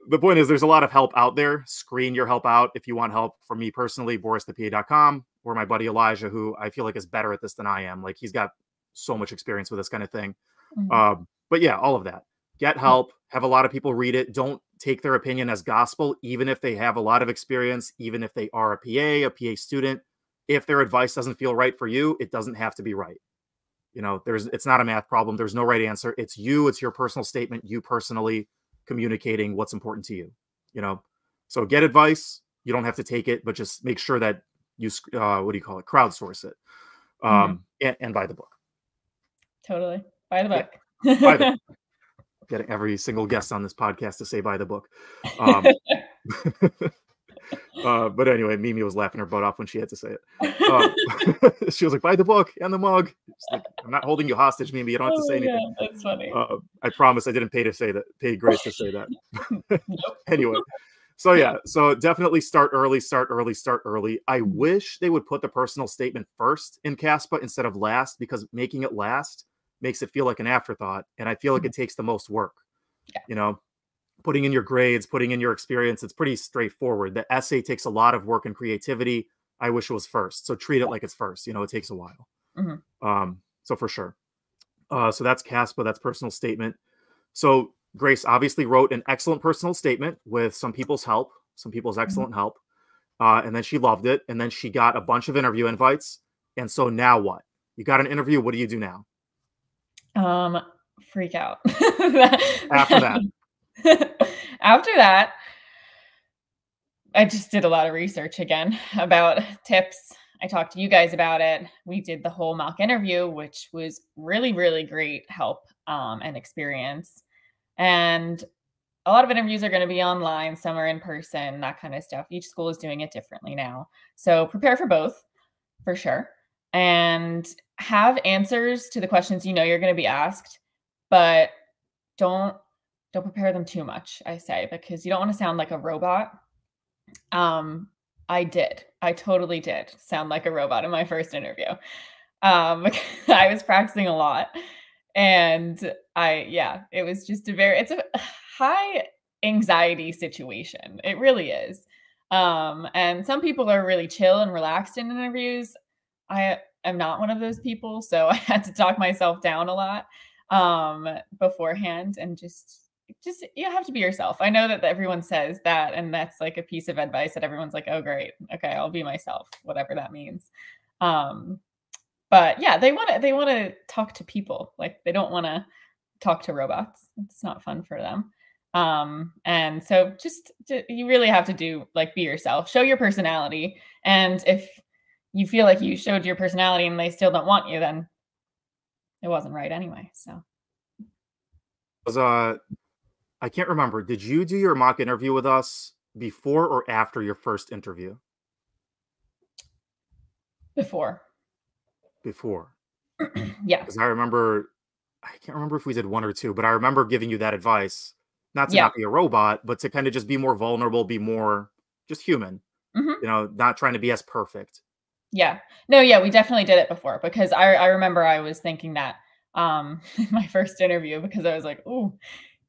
the point is there's a lot of help out there. Screen your help out if you want help from me personally, boristhepa.com, or my buddy Elijah, who I feel like is better at this than I am. Like he's got so much experience with this kind of thing. Mm-hmm. Um, but yeah, all of that get help, have a lot of people read it. Don't take their opinion as gospel, even if they have a lot of experience, even if they are a PA, a PA student. If their advice doesn't feel right for you, it doesn't have to be right. You know, there's it's not a math problem. There's no right answer. It's you, it's your personal statement, you personally communicating what's important to you. You know, so get advice. You don't have to take it, but just make sure that you uh, what do you call it? Crowdsource it, mm-hmm. um, mm-hmm. and, and buy the book. Totally, buy the book. Yeah. buy the *laughs* getting every single guest on this podcast to say buy the book. Um, *laughs* uh, but anyway, Mimi was laughing her butt off when she had to say it. Uh, *laughs* she was like, "Buy the book and the mug." Like, I'm not holding you hostage, Mimi. You don't have to say oh, anything. Yeah, that's funny. Uh, I promise I didn't pay to say that. Pay Grace to say that. anyway, so yeah, so definitely start early, start early, start early. I mm-hmm. wish they would put the personal statement first in CASPA instead of last because making it last makes it feel like an afterthought. And I feel like mm-hmm. it takes the most work. Yeah. You know, putting in your grades, putting in your experience, it's pretty straightforward. The essay takes a lot of work and creativity. I wish it was first. So treat it like it's first. You know, it takes a while. Mm-hmm. Um, so for sure. Uh, so that's CASPA, that's personal statement. So Grace obviously wrote an excellent personal statement with some people's help, some people's mm-hmm. excellent help. Uh, and then she loved it. And then she got a bunch of interview invites. And so now what? You got an interview. What do you do now? Um, freak out. *laughs* After that. *laughs* After that, I just did a lot of research again about tips. I talked to you guys about it. We did the whole mock interview, which was really, really great help um, and experience. And a lot of interviews are going to be online, some are in person, that kind of stuff. Each school is doing it differently now. So prepare for both for sure. And have answers to the questions you know you're going to be asked, but don't don't prepare them too much, I say, because you don't want to sound like a robot. Um, I did. I totally did sound like a robot in my first interview. Um, *laughs* I was practicing a lot. And I, yeah, it was just a very, it's a high anxiety situation. It really is. Um, and some people are really chill and relaxed in interviews. I am not one of those people, so *laughs* I had to talk myself down a lot um, beforehand and just just you have to be yourself. I know that everyone says that, and that's like a piece of advice that everyone's like, "Oh, great, okay, I'll be myself, whatever that means." Um, but yeah, they want to they want to talk to people. Like they don't want to talk to robots. It's not fun for them. Um, and so just to, you really have to do like be yourself, show your personality. And if you feel like you showed your personality and they still don't want you, then it wasn't right anyway. So was uh I can't remember. Did you do your mock interview with us before or after your first interview? Before. Before. *clears throat* yeah. Because I remember I can't remember if we did one or two, but I remember giving you that advice not to Yeah. not be a robot, but to kind of just be more vulnerable, be more just human. Mhm. You know, not trying to be as perfect. Yeah. No, yeah, we definitely did it before because I I remember I was thinking that um *laughs* in my first interview because I was like, "Ooh,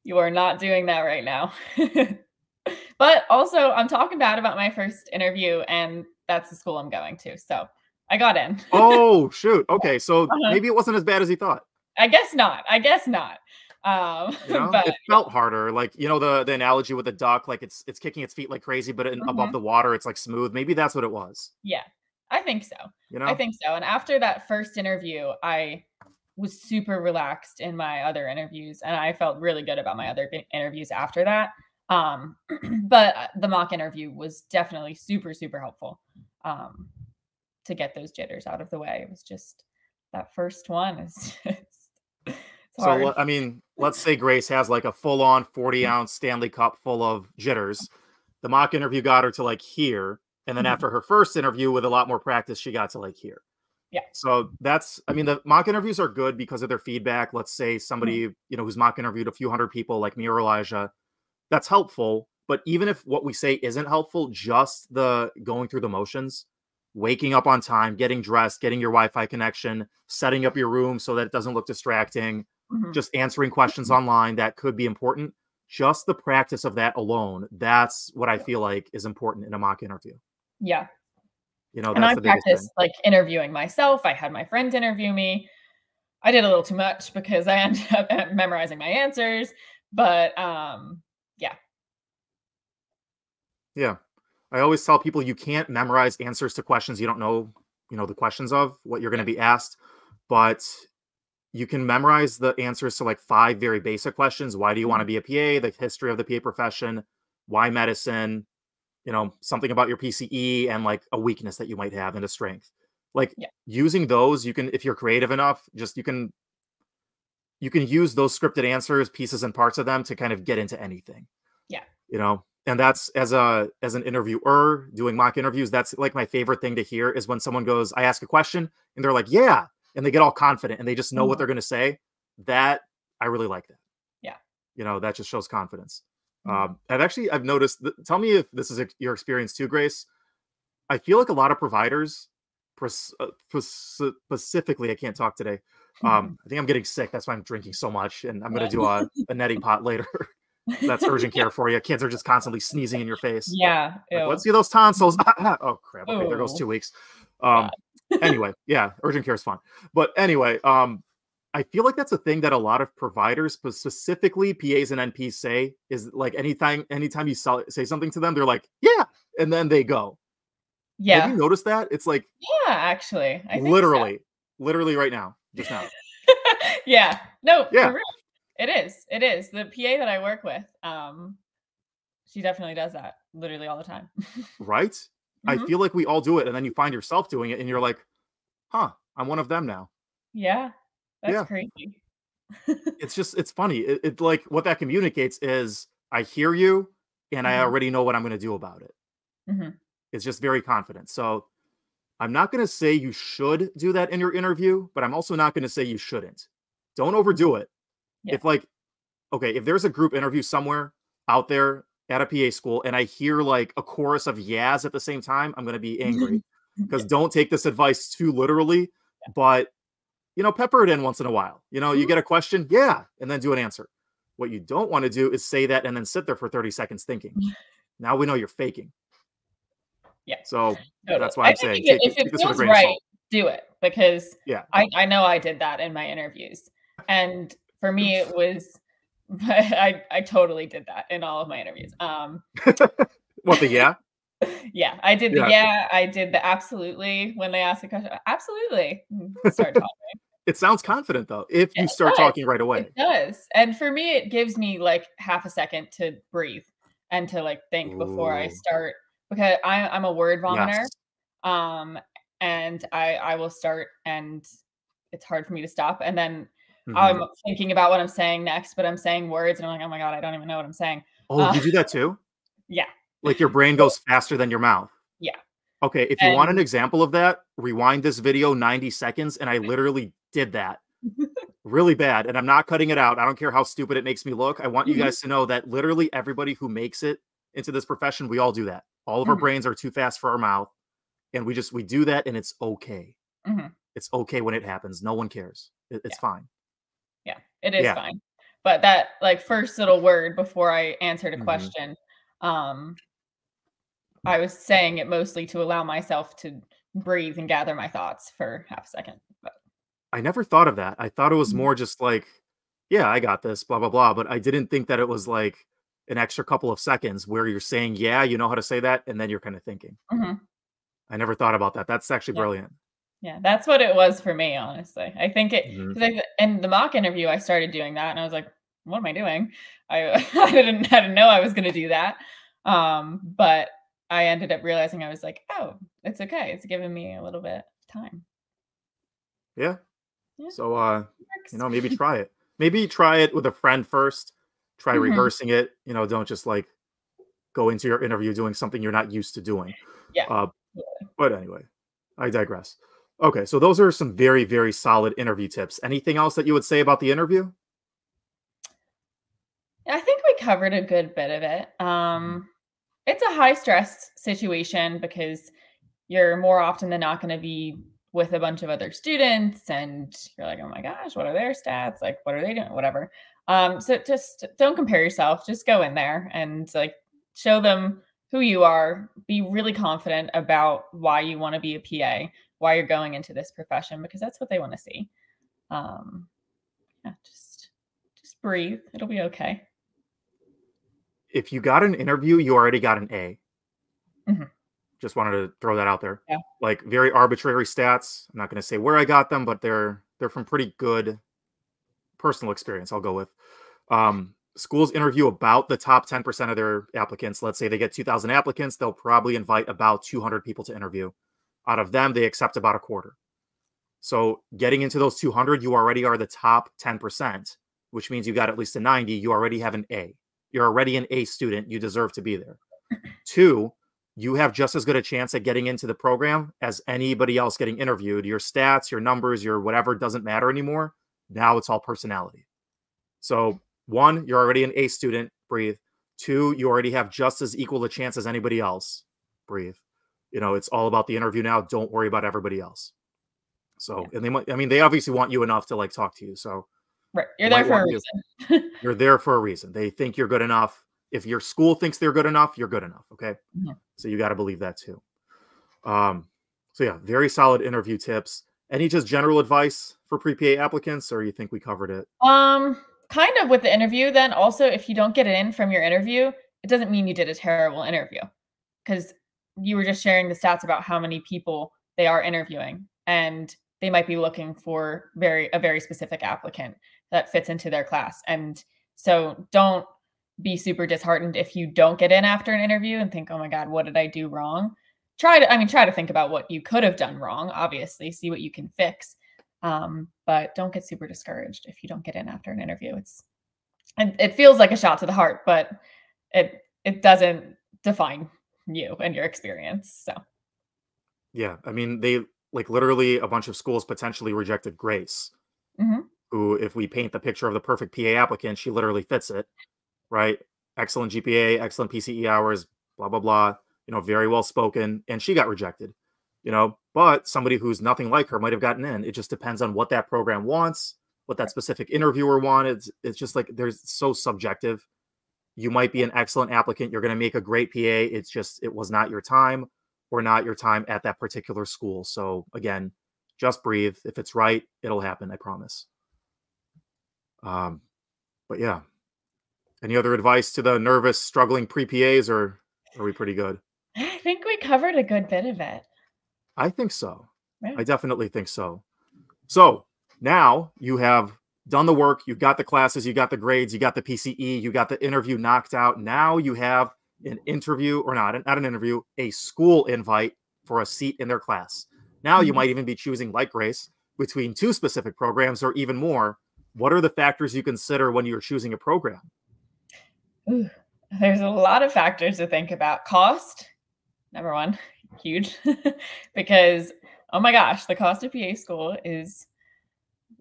you are not doing that right now." *laughs* but also, I'm talking bad about my first interview and that's the school I'm going to. So, I got in. *laughs* Oh shoot. Okay, so Uh-huh. maybe it wasn't as bad as he thought. I guess not. I guess not. Um You know, *laughs* but it felt harder. Like you know the the analogy with the duck, like it's it's kicking its feet like crazy, but in, above Mhm. the water, it's like smooth. Maybe that's what it was. yeah, I think so. You know, I think so. And after that first interview, I was super relaxed in my other interviews and I felt really good about my other interviews after that. Um *clears throat* but uh, the mock interview was definitely super super helpful um to get those jitters out of the way. It was just that first one is *laughs* just So hard. I mean, *laughs* let's say Grace has like a full-on 40 ounce Stanley Cup full of jitters. The mock interview got her to like here, and then Mhm. after her first interview with a lot more practice, she got to like here. Yeah. So that's I mean, the mock interviews are good because of their feedback. Let's say somebody, Mm-hmm. you know, who's mock interviewed a few hundred people like me or Elijah, that's helpful. But even if what we say isn't helpful, just the going through the motions, waking up on time, getting dressed, getting your Wi-Fi connection, setting up your room so that it doesn't look distracting, Mhm. just answering questions online that could be important. Just the practice of that alone, that's what I feel like is important in a mock interview. yeah. You know, and that's I practiced like interviewing myself. I had my friends interview me. I did a little too much because I *laughs* ended up memorizing my answers. But um, yeah. Yeah. I always tell people you can't memorize answers to questions you don't know, you know, the questions of what you're going to be asked, but you can memorize the answers to like five very basic questions. Why do you want to mm-hmm. be a PA? The history of the PA profession, why medicine, you know, something about your PCE and like a weakness that you might have and a strength. Like Yeah. using those, you can if you're creative enough, just you can you can use those scripted answers, pieces and parts of them to kind of get into anything. Yeah. You know, and that's as a as an interviewer doing mock interviews, that's like my favorite thing to hear is when someone goes, I ask a question and they're like, "Yeah," and they get all confident and they just know what Mhm. they're going to say. That I really like that. Yeah. You know, that just shows confidence. Mhm. Um, I've actually I've noticed. th- tell me if this is ex- your experience too, Grace. I feel like a lot of providers, pres- uh, spec- specifically, I can't talk today. *laughs* Um, I think I'm getting sick. That's why I'm drinking so much, and I'm going to do a, a neti *laughs* pot later. That's urgent care *laughs* for you. Kids are just constantly sneezing in your face. yeah. Like, let's see those tonsils. *laughs* oh crap! Okay, there goes Oh. two weeks. Um, anyway, yeah, urgent care is fun. But anyway, um, I feel like that's a thing that a lot of providers, but specifically PAs and NPs, say is like anytime anytime you sell, say something to them, they're like, yeah, and then they go. Yeah. Have you noticed that? It's like Yeah, actually. I think so. literally, literally right now, just now. *laughs* yeah. No, Yeah. It is. It is. The PA that I work with, um, she definitely does that literally all the time. right? *laughs* I Mhm. feel like we all do it, and then you find yourself doing it, and you're like, huh, I'm one of them now. Yeah. That's Yeah. crazy. it's *laughs* just it's funny. It, it like what that communicates is I hear you and I Mhm. already know what I'm going to do about it. Mhm. It's just very confident. So I'm not going to say you should do that in your interview, but I'm also not going to say you shouldn't. Don't overdo it. Yeah. If like okay, if there's a group interview somewhere out there at a PA school and I hear like a chorus of yas at the same time, I'm going to be angry *laughs* because don't take this advice too literally, but you know, pepper it in once in a while. You know, you Mhm. get a question, yeah, and then do an answer. What you don't want to do is say that and then sit there for 30 seconds thinking. *laughs* Now we know you're faking. Yeah. So Totally. That's why I'm saying if it, take- if take it this with a feels right, do it because Yeah. I, I know I did that in my interviews. And for me it was *laughs* I I totally did that in all of my interviews. Um *laughs* what the yeah? *laughs* yeah, I did the yeah. yeah. I did the absolutely when they asked the question. Absolutely. Start talking. it sounds confident though, if you it start does. talking right away. It does. And for me, it gives me like half a second to breathe and to like think Ooh. before I start because I, I'm a word vomiter. Yes. Um, and I I will start and it's hard for me to stop. And then mm-hmm. I'm thinking about what I'm saying next, but I'm saying words and I'm like, oh my God, I don't even know what I'm saying. Oh, uh, you do that too? *laughs* Yeah. Like your brain goes faster than your mouth. Yeah. Okay. If you want an example of that, rewind this video 90 seconds. And I literally did that *laughs* really bad. And I'm not cutting it out. I don't care how stupid it makes me look. I want you mm-hmm. guys to know that literally everybody who makes it into this profession, we all do that. All of mm-hmm. our brains are too fast for our mouth. And we just, we do that and it's okay. Mm-hmm. It's okay when it happens. No one cares. It, it's yeah. fine. It is yeah. fine. But that like first little word before I answered a mm-hmm. question, um, I was saying it mostly to allow myself to breathe and gather my thoughts for half a second. But I never thought of that. I thought it was mm-hmm. more just like, yeah, I got this, blah blah blah. But I didn't think that it was like an extra couple of seconds where you're saying, yeah, you know how to say that, and then you're kind of thinking. Mm-hmm. I never thought about that. That's actually yeah. brilliant. Yeah, that's what it was for me, honestly. I think it mm-hmm. I, in the mock interview, I started doing that, and I was like, "What am I doing?" I *laughs* I didn't I didn't know I was going to do that, um, but I ended up realizing I was like, "Oh, it's okay. It's given me a little bit of time." Yeah. yeah. So, uh, you know, maybe try it. Maybe try it with a friend first. Try mm-hmm. rehearsing it. You know, don't just like go into your interview doing something you're not used to doing. Yeah. Uh, but anyway, I digress. Okay, so those are some very, very solid interview tips. Anything else that you would say about the interview? I think we covered a good bit of it. Mm-hmm. Um, it's a high stress situation because you're more often than not going to be with a bunch of other students and you're like, oh my gosh, what are their stats? Like, what are they doing? Whatever. Um, so just don't compare yourself. Just go in there and like show them who you are. Be really confident about why you want to be a PA why you're going into this profession because that's what they want to see. Um, yeah, just just breathe. It'll be okay. If you got an interview, you already got an A. Mm-hmm. Just wanted to throw that out there. Yeah. Like very arbitrary stats. I'm not going to say where I got them, but they're they're from pretty good personal experience. I'll go with. Um, schools interview about the top 10% of their applicants. Let's say they get 2,000 applicants, they'll probably invite about 200 people to interview. Out of them, they accept about a quarter. So getting into those 200, you already are the top 10%, which means you got at least a 90. You already have an A. You're already an A student. You deserve to be there. *laughs* Two, you have just as good a chance at getting into the program as anybody else getting interviewed. Your stats, your numbers, your whatever doesn't matter anymore. Now it's all personality. So, one, you're already an A student. Breathe. Two, you already have just as equal a chance as anybody else. Breathe you know, it's all about the interview now. Don't worry about everybody else. So, yeah. and they might, I mean, they obviously want you enough to like talk to you. So, right. You're there for a reason. You. *laughs* you're there for a reason. They think you're good enough. If your school thinks they're good enough, you're good enough. Okay. Mm-hmm. So you got to believe that too. Um, so yeah, very solid interview tips. Any just general advice for pre-PA applicants, or you think we covered it? Um, kind of with the interview. Then also, if you don't get it in from your interview, it doesn't mean you did a terrible interview, because you were just sharing the stats about how many people they are interviewing and they might be looking for very a very specific applicant that fits into their class. And so don't be super disheartened if you don't get in after an interview and think oh my god what did i do wrong? Try to i mean try to think about what you could have done wrong obviously see what you can fix um, but don't get super discouraged if you don't get in after an interview. It's it, it feels like a shot to the heart but it it doesn't define you and your experience. So, yeah, I mean, they like literally a bunch of schools potentially rejected Grace, mm-hmm. who, if we paint the picture of the perfect PA applicant, she literally fits it, right? Excellent GPA, excellent PCE hours, blah, blah, blah, you know, very well spoken. And she got rejected, you know, but somebody who's nothing like her might have gotten in. It just depends on what that program wants, what that specific interviewer wanted. It's, it's just like there's so subjective you might be an excellent applicant. You're going to make a great PA. It's just, it was not your time or not your time at that particular school. So again, just breathe. If it's right, it'll happen. I promise. Um, but yeah. Any other advice to the nervous, struggling pre PAs, or are we pretty good? I think we covered a good bit of it. I think so. Yeah. I definitely think so. So now you have done the work, you've got the classes, you got the grades, you got the PCE, you got the interview knocked out. Now you have an interview or not, not an interview, a school invite for a seat in their class. Now you Mhm. might even be choosing, like Grace, between two specific programs or even more. What are the factors you consider when you're choosing a program? Ooh, there's a lot of factors to think about. Cost, number one, huge, *laughs* because oh my gosh, the cost of PA school is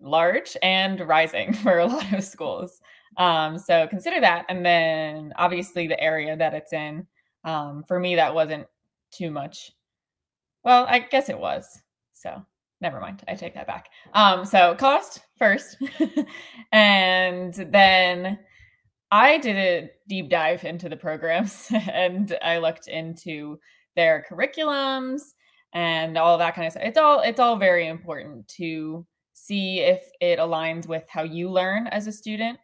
large and rising *laughs* for a lot of schools. Um, so consider that, and then obviously the area that it's in. Um, for me, that wasn't too much. Well, I guess it was. So never mind. I take that back. Um, so cost first, *laughs* and then I did a deep dive into the programs *laughs* and I looked into their curriculums and all that kind of stuff. It's all it's all very important to see if it aligns with how you learn as a student.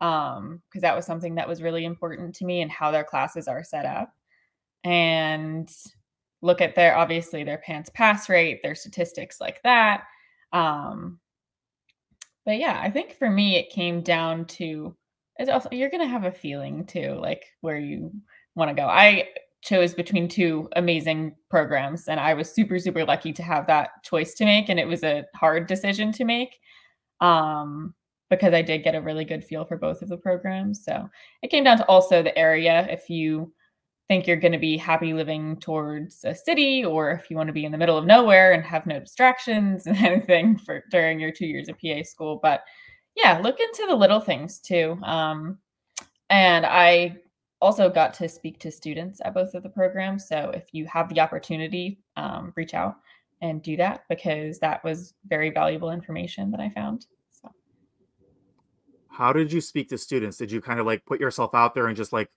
Um, because that was something that was really important to me and how their classes are set up. And look at their obviously their PANCE pass rate, their statistics like that. Um, but yeah, I think for me it came down to it's also you're gonna have a feeling too, like where you want to go. I chose between two amazing programs, and I was super super lucky to have that choice to make, and it was a hard decision to make. Um, because I did get a really good feel for both of the programs. So it came down to also the area. If you think you're going to be happy living towards a city or if you want to be in the middle of nowhere and have no distractions *laughs* and anything for during your two years of PA school. But yeah, look into the little things too. Um, and I also got to speak to students at both of the programs. So if you have the opportunity, um, reach out and do that because that was very valuable information that I found. So. How did you speak to students? Did you kind of like put yourself out there and just like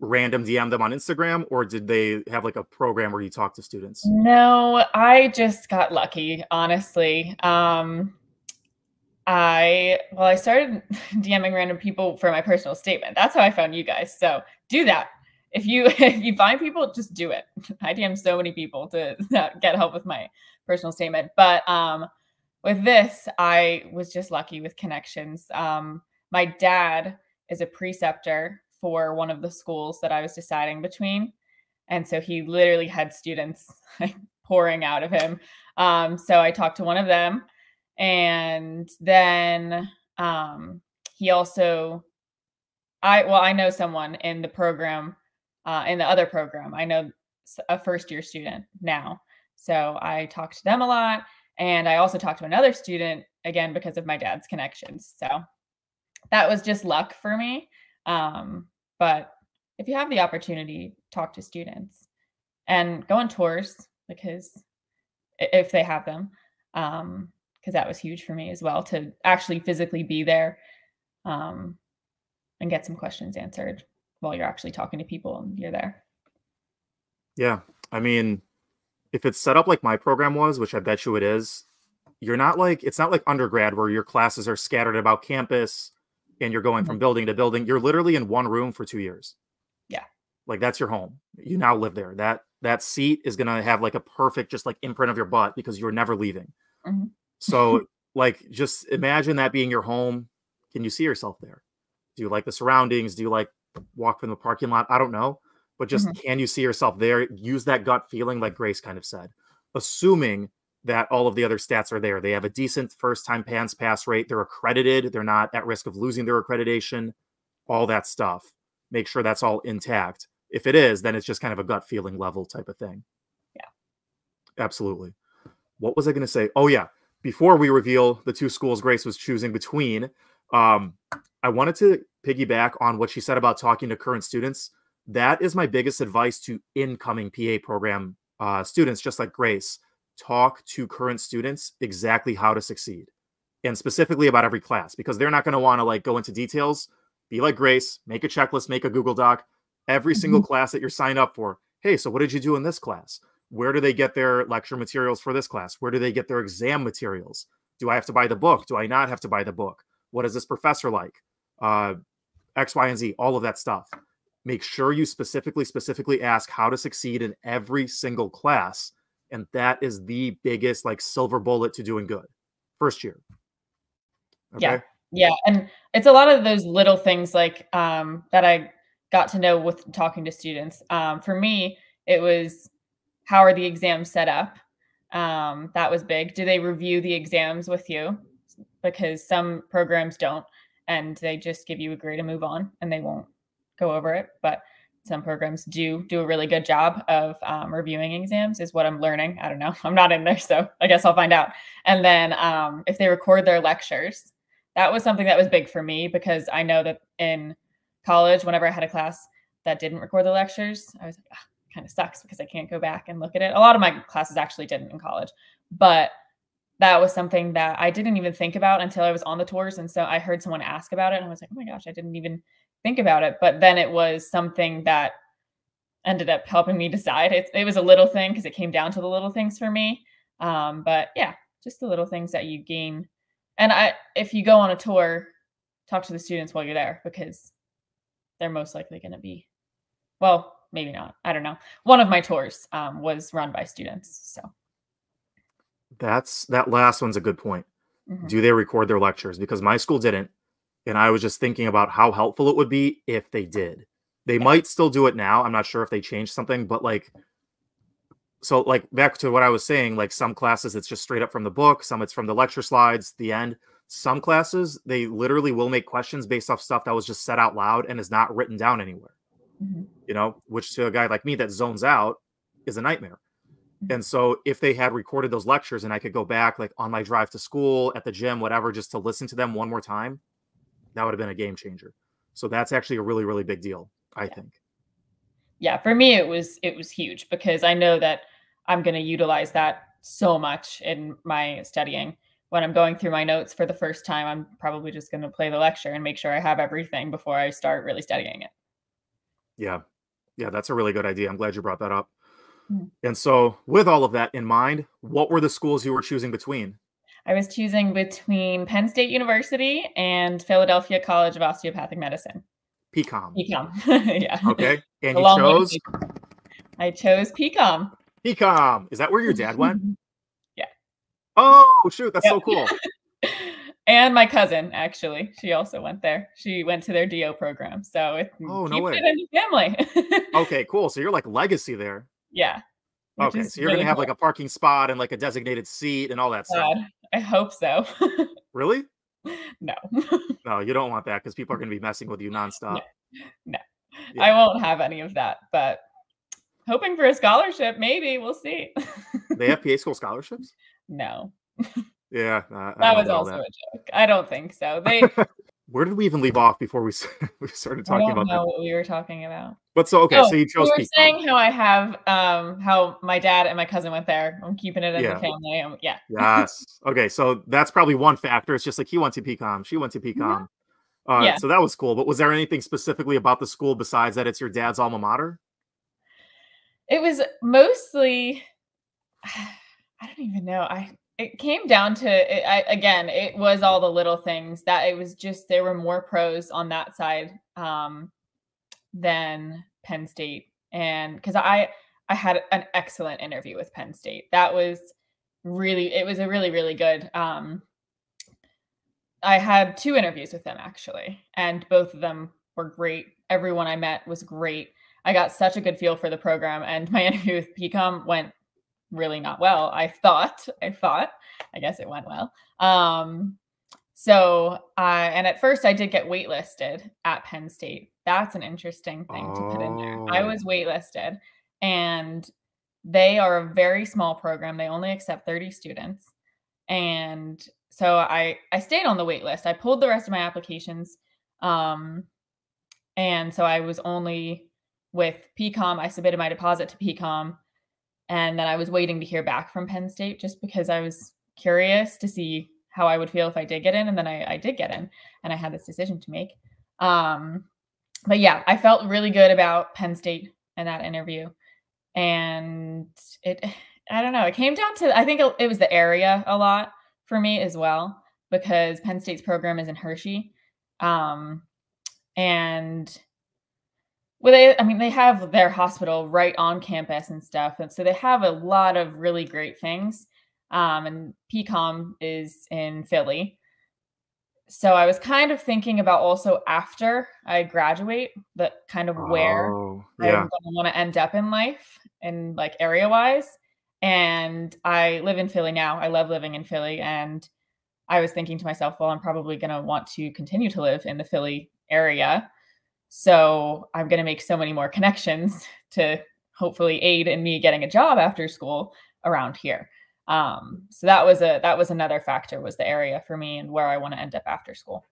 random DM them on Instagram, or did they have like a program where you talk to students? No, I just got lucky, honestly. Um, I well, I started *laughs* DMing random people for my personal statement. That's how I found you guys. So do that. If you *laughs* if you find people, just do it. *laughs* I DM so many people to get help with my personal statement. But um, with this, I was just lucky with connections. Um, my dad is a preceptor for one of the schools that I was deciding between. And so he literally had students like pouring out of him. Um, so I talked to one of them. And then um, he also, I, well, I know someone in the program, uh, in the other program. I know a first year student now. So I talked to them a lot. And I also talked to another student again because of my dad's connections. So that was just luck for me. Um, but if you have the opportunity, talk to students and go on tours because if they have them, um, because that was huge for me as well to actually physically be there um, and get some questions answered while you're actually talking to people and you're there. Yeah. I mean, if it's set up like my program was, which I bet you it is, you're not like, it's not like undergrad where your classes are scattered about campus and you're going from Mhm. building to building. You're literally in one room for two years. Yeah. Like that's your home. You now live there. That that seat is gonna have like a perfect just like imprint of your butt because you're never leaving. Mhm. So *laughs* like just imagine that being your home. Can you see yourself there? Do you like the surroundings? Do you like walk from the parking lot? I don't know. But just Mhm. can you see yourself there? Use that gut feeling like Grace kind of said. Assuming that all of the other stats are there. They have a decent first time PANCE pass rate. They're accredited. They're not at risk of losing their accreditation, all that stuff. Make sure that's all intact. If it is, then it's just kind of a gut feeling level type of thing. Yeah. Absolutely. What was I going to say? Oh, yeah. Before we reveal the two schools Grace was choosing between, um, I wanted to piggyback on what she said about talking to current students. That is my biggest advice to incoming PA program uh, students, just like Grace. Talk to current students exactly how to succeed and specifically about every class because they're not going to want to like go into details. Be like grace make a checklist make a google doc. Every single class that you're signed up for hey so what did you do in this class where do they get their lecture materials for this class? Where do they get their exam materials? Do i have to buy the book? Do i not have to buy the book? What is this professor like? Uh x y and z all of that stuff. Make sure you specifically specifically ask how to succeed in every single class and that is the biggest like silver bullet to doing good. First year. Okay? yeah yeah and it's a lot of those little things like um that i got to know with talking to students. Um for me it was how are the exams set up? Um that was big. Do they review the exams with you? Because some programs don't and they just give you a grade and move on and they won't go over it but some programs do do a really good job of um, reviewing exams is what i'm learning. I don't know. *laughs* I'm not in there so i guess i'll find out. And then um, if they record their lectures that was something that was big for me because i know that in college whenever i had a class that didn't record the lectures i was like kind of sucks because i can't go back and look at it a lot of my classes actually didn't in college but that was something that i didn't even think about until i was on the tours and so i heard someone ask about it and i was like oh my gosh i didn't even think about it. But then it was something that ended up helping me decide. It, it was a little thing because it came down to the little things for me. Um, but yeah, just the little things that you gain. And I, if you go on a tour, talk to the students while you're there because they're most likely going to be, well, maybe not. I don't know. One of my tours um, was run by students. So that's that last one's a good point. Mm-hmm. Do they record their lectures? Because my school didn't. And I was just thinking about how helpful it would be if they did. They might still do it now. I'm not sure if they changed something, but like, so like back to what I was saying, like some classes it's just straight up from the book, some it's from the lecture slides, the end. Some classes they literally will make questions based off stuff that was just said out loud and is not written down anywhere. Mm-hmm. You know, which to a guy like me that zones out is a nightmare. Mm-hmm. And so if they had recorded those lectures and I could go back like on my drive to school, at the gym, whatever, just to listen to them one more time, that would have been a game changer. So that's actually a really, really big deal, I yeah. think. Yeah, for me it was it was huge because I know that I'm going to utilize that so much in my studying. When I'm going through my notes for the first time, I'm probably just going to play the lecture and make sure I have everything before I start really studying it. Yeah. Yeah, that's a really good idea. I'm glad you brought that up. Mm-hmm. And so, with all of that in mind, what were the schools you were choosing between? I was choosing between Penn State University and Philadelphia College of Osteopathic Medicine. PCOM. PCOM. *laughs* yeah. Okay. And you chose? I chose PCOM. PCOM. Is that where your dad went? *laughs* yeah. Oh, shoot. That's yep. so cool. *laughs* and my cousin, actually, she also went there. She went to their DO program. So it oh, no way. it in the family. *laughs* okay, cool. So you're like legacy there. Yeah. Okay, so you're really gonna have cool. like a parking spot and like a designated seat and all that God. stuff. I hope so. *laughs* really? No. *laughs* no, you don't want that because people are going to be messing with you nonstop. No, no. Yeah. I won't have any of that, but hoping for a scholarship, maybe we'll see. they have PA school scholarships? No. Yeah, that was also that. a joke. I don't think so. *laughs* They where did we even leave off before we *laughs* we started talking I don't about know that? what we were talking about? But so okay, oh, so you chose. You were saying how I have um how my dad and my cousin went there. I'm keeping it in yeah. the family. Um, yeah. Yes. Okay, so that's probably one factor. It's just like he went to PCOM, she went to PCOM. Mm-hmm. Uh, yeah. So that was cool. But was there anything specifically about the school besides that it's your dad's alma mater? It was mostly. *sighs* I don't even know. I it came down to it, I, again it was all the little things that it was just there were more pros on that side um, than penn state. And because i i had an excellent interview with penn state. That was really it was a really really good um, i had two interviews with them actually and both of them were great. Everyone i met was great. I got such a good feel for the program and my *laughs* interview with pcom went really not well. I thought, I thought, I guess it went well. Um, so, uh, and at first I did get waitlisted at Penn State. That's an interesting thing oh. to put in there. I was oh. waitlisted, and they are a very small program. They only accept 30 students. And so I I stayed on the waitlist. I pulled the rest of my applications. Um, and so I was only with PCOM. I submitted my deposit to PCOM and then I was waiting to hear back from Penn State just because I was curious to see how I would feel if I did get in. And then I, I did get in and I had this decision to make. Um, but yeah, I felt really good about Penn State in that interview. And it, *sighs* I don't know, it came down to, I think it was the area a lot for me as well, because Penn State's program is in Hershey. Um, and Well, they, I mean, they have their hospital right on campus and stuff. And so they have a lot of really great things. Um, and PCOM is in Philly. So I was kind of thinking about also after I graduate, that kind of where Oh, I'm yeah. going to want to end up in life and like area wise. And I live in Philly now. I love living in Philly. And I was thinking to myself, well, I'm probably going to want to continue to live in the Philly area. So I'm going to make so many more connections *laughs* to hopefully aid in me getting a job after school around here. Um, so that was a that was another factor was the area for me and where I want to end up after school.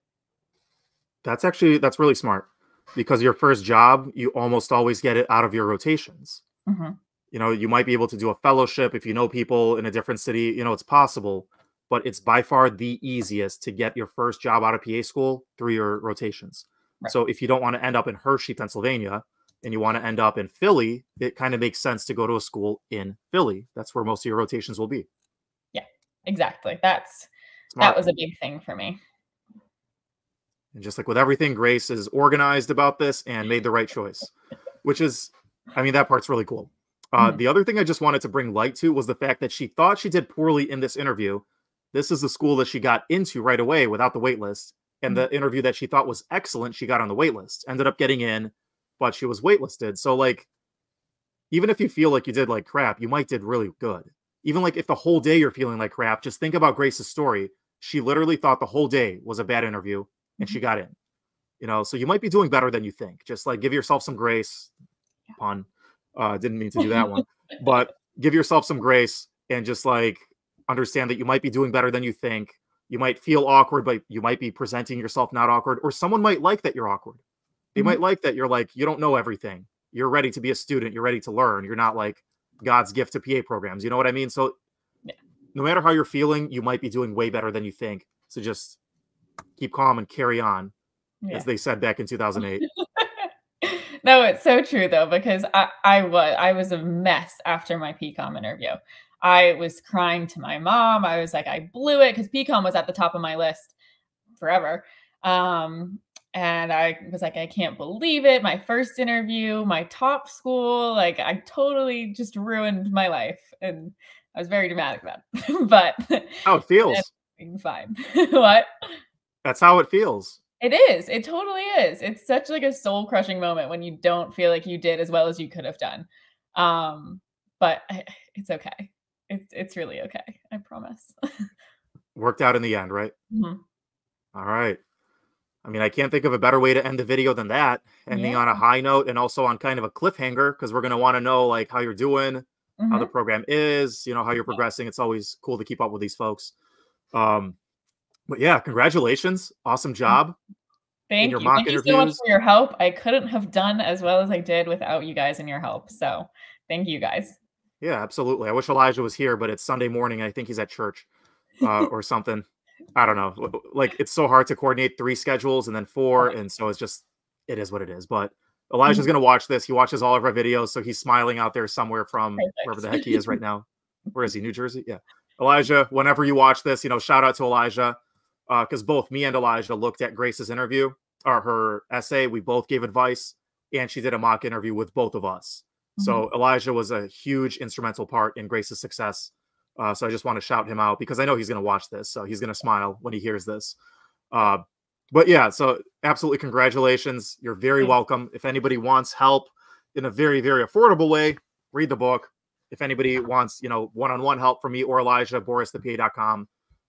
That's actually that's really smart because your first job, you almost always get it out of your rotations. Mhm. You know, you might be able to do a fellowship if you know people in a different city, you know, it's possible, but it's by far the easiest to get your first job out of PA school through your rotations. Right. So if you don't want to end up in Hershey, Pennsylvania, and you want to end up in Philly, it kind of makes sense to go to a school in Philly. That's where most of your rotations will be. Yeah, exactly. That's Smart. that was a big thing for me. And just like with everything, Grace is organized about this and made the right choice, which is, I mean, that part's really cool. Uh, Mhm. The other thing I just wanted to bring light to was the fact that she thought she did poorly in this interview. This is the school that she got into right away without the wait list. And the interview that she thought was excellent, she got on the wait list, ended up getting in, but she was waitlisted. So, like, even if you feel like you did like crap, you might did really good. Even like if the whole day you're feeling like crap, just think about Grace's story. She literally thought the whole day was a bad interview and she got in. You know, so you might be doing better than you think. Just like give yourself some grace. Pun. Uh didn't mean to do that one. *laughs* But give yourself some grace and just like understand that you might be doing better than you think. You might feel awkward, but you might be presenting yourself not awkward, or someone might like that you're awkward. They Mhm. might like that you're like, you don't know everything. You're ready to be a student, you're ready to learn. You're not like God's gift to PA programs. You know what I mean? So Yeah. no matter how you're feeling, you might be doing way better than you think. So just keep calm and carry on, Yeah. as they said back in 2008. *laughs* no, it's so true though because I I was I was a mess after my PCOM interview. I was crying to my mom. I was like, I blew it because PCOM was at the top of my list forever. Um, and I was like, I can't believe it. My first interview, my top school, like I totally just ruined my life. And I was very dramatic about it. *laughs* but how it feels. *laughs* fine. *laughs* what? That's how it feels. It is. It totally is. It's such like a soul crushing moment when you don't feel like you did as well as you could have done. Um, but it's okay. It's it's really okay. I promise. *laughs* Worked out in the end, right? Mhm. All right. I mean, I can't think of a better way to end the video than that. Ending on a high note and also on kind of a cliffhanger because we're going to want to know like how you're doing, how the Mhm. program is, you know, how you're progressing. It's always cool to keep up with these folks. Um, but yeah, congratulations. Awesome job. Thank your you. Thank you so much for your help. I couldn't have done as well as I did without you guys and your help. So thank you guys. Yeah, absolutely. I wish Elijah was here, but it's Sunday morning. I think he's at church uh, *laughs* or something. I don't know. Like it's so hard to coordinate three schedules and then four, and so it's just it is what it is. But Elijah's Mhm. gonna watch this. He watches all of our videos, so he's smiling out there somewhere from wherever the heck he is right now. Where is he? New Jersey? Yeah. *laughs* Elijah, whenever you watch this, you know, shout out to Elijah. Because both me and Elijah looked at Grace's interview or her essay. We both gave advice, and she did a mock interview with both of us. So Elijah was a huge instrumental part in Grace's success. Uh, so I just want to shout him out because I know he's going to watch this, so he's going to smile when he hears this. Uh, but yeah, so absolutely congratulations. You're very Thanks. welcome. If anybody wants help in a very very affordable way, read the book. If anybody wants, you know, one-on-one help from me or Elijah, boristhepa.com.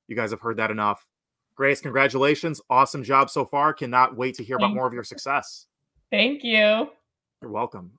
You guys have heard that enough. Grace, congratulations. Awesome job so far. Cannot wait to hear about more of your success. Thank you. You're welcome.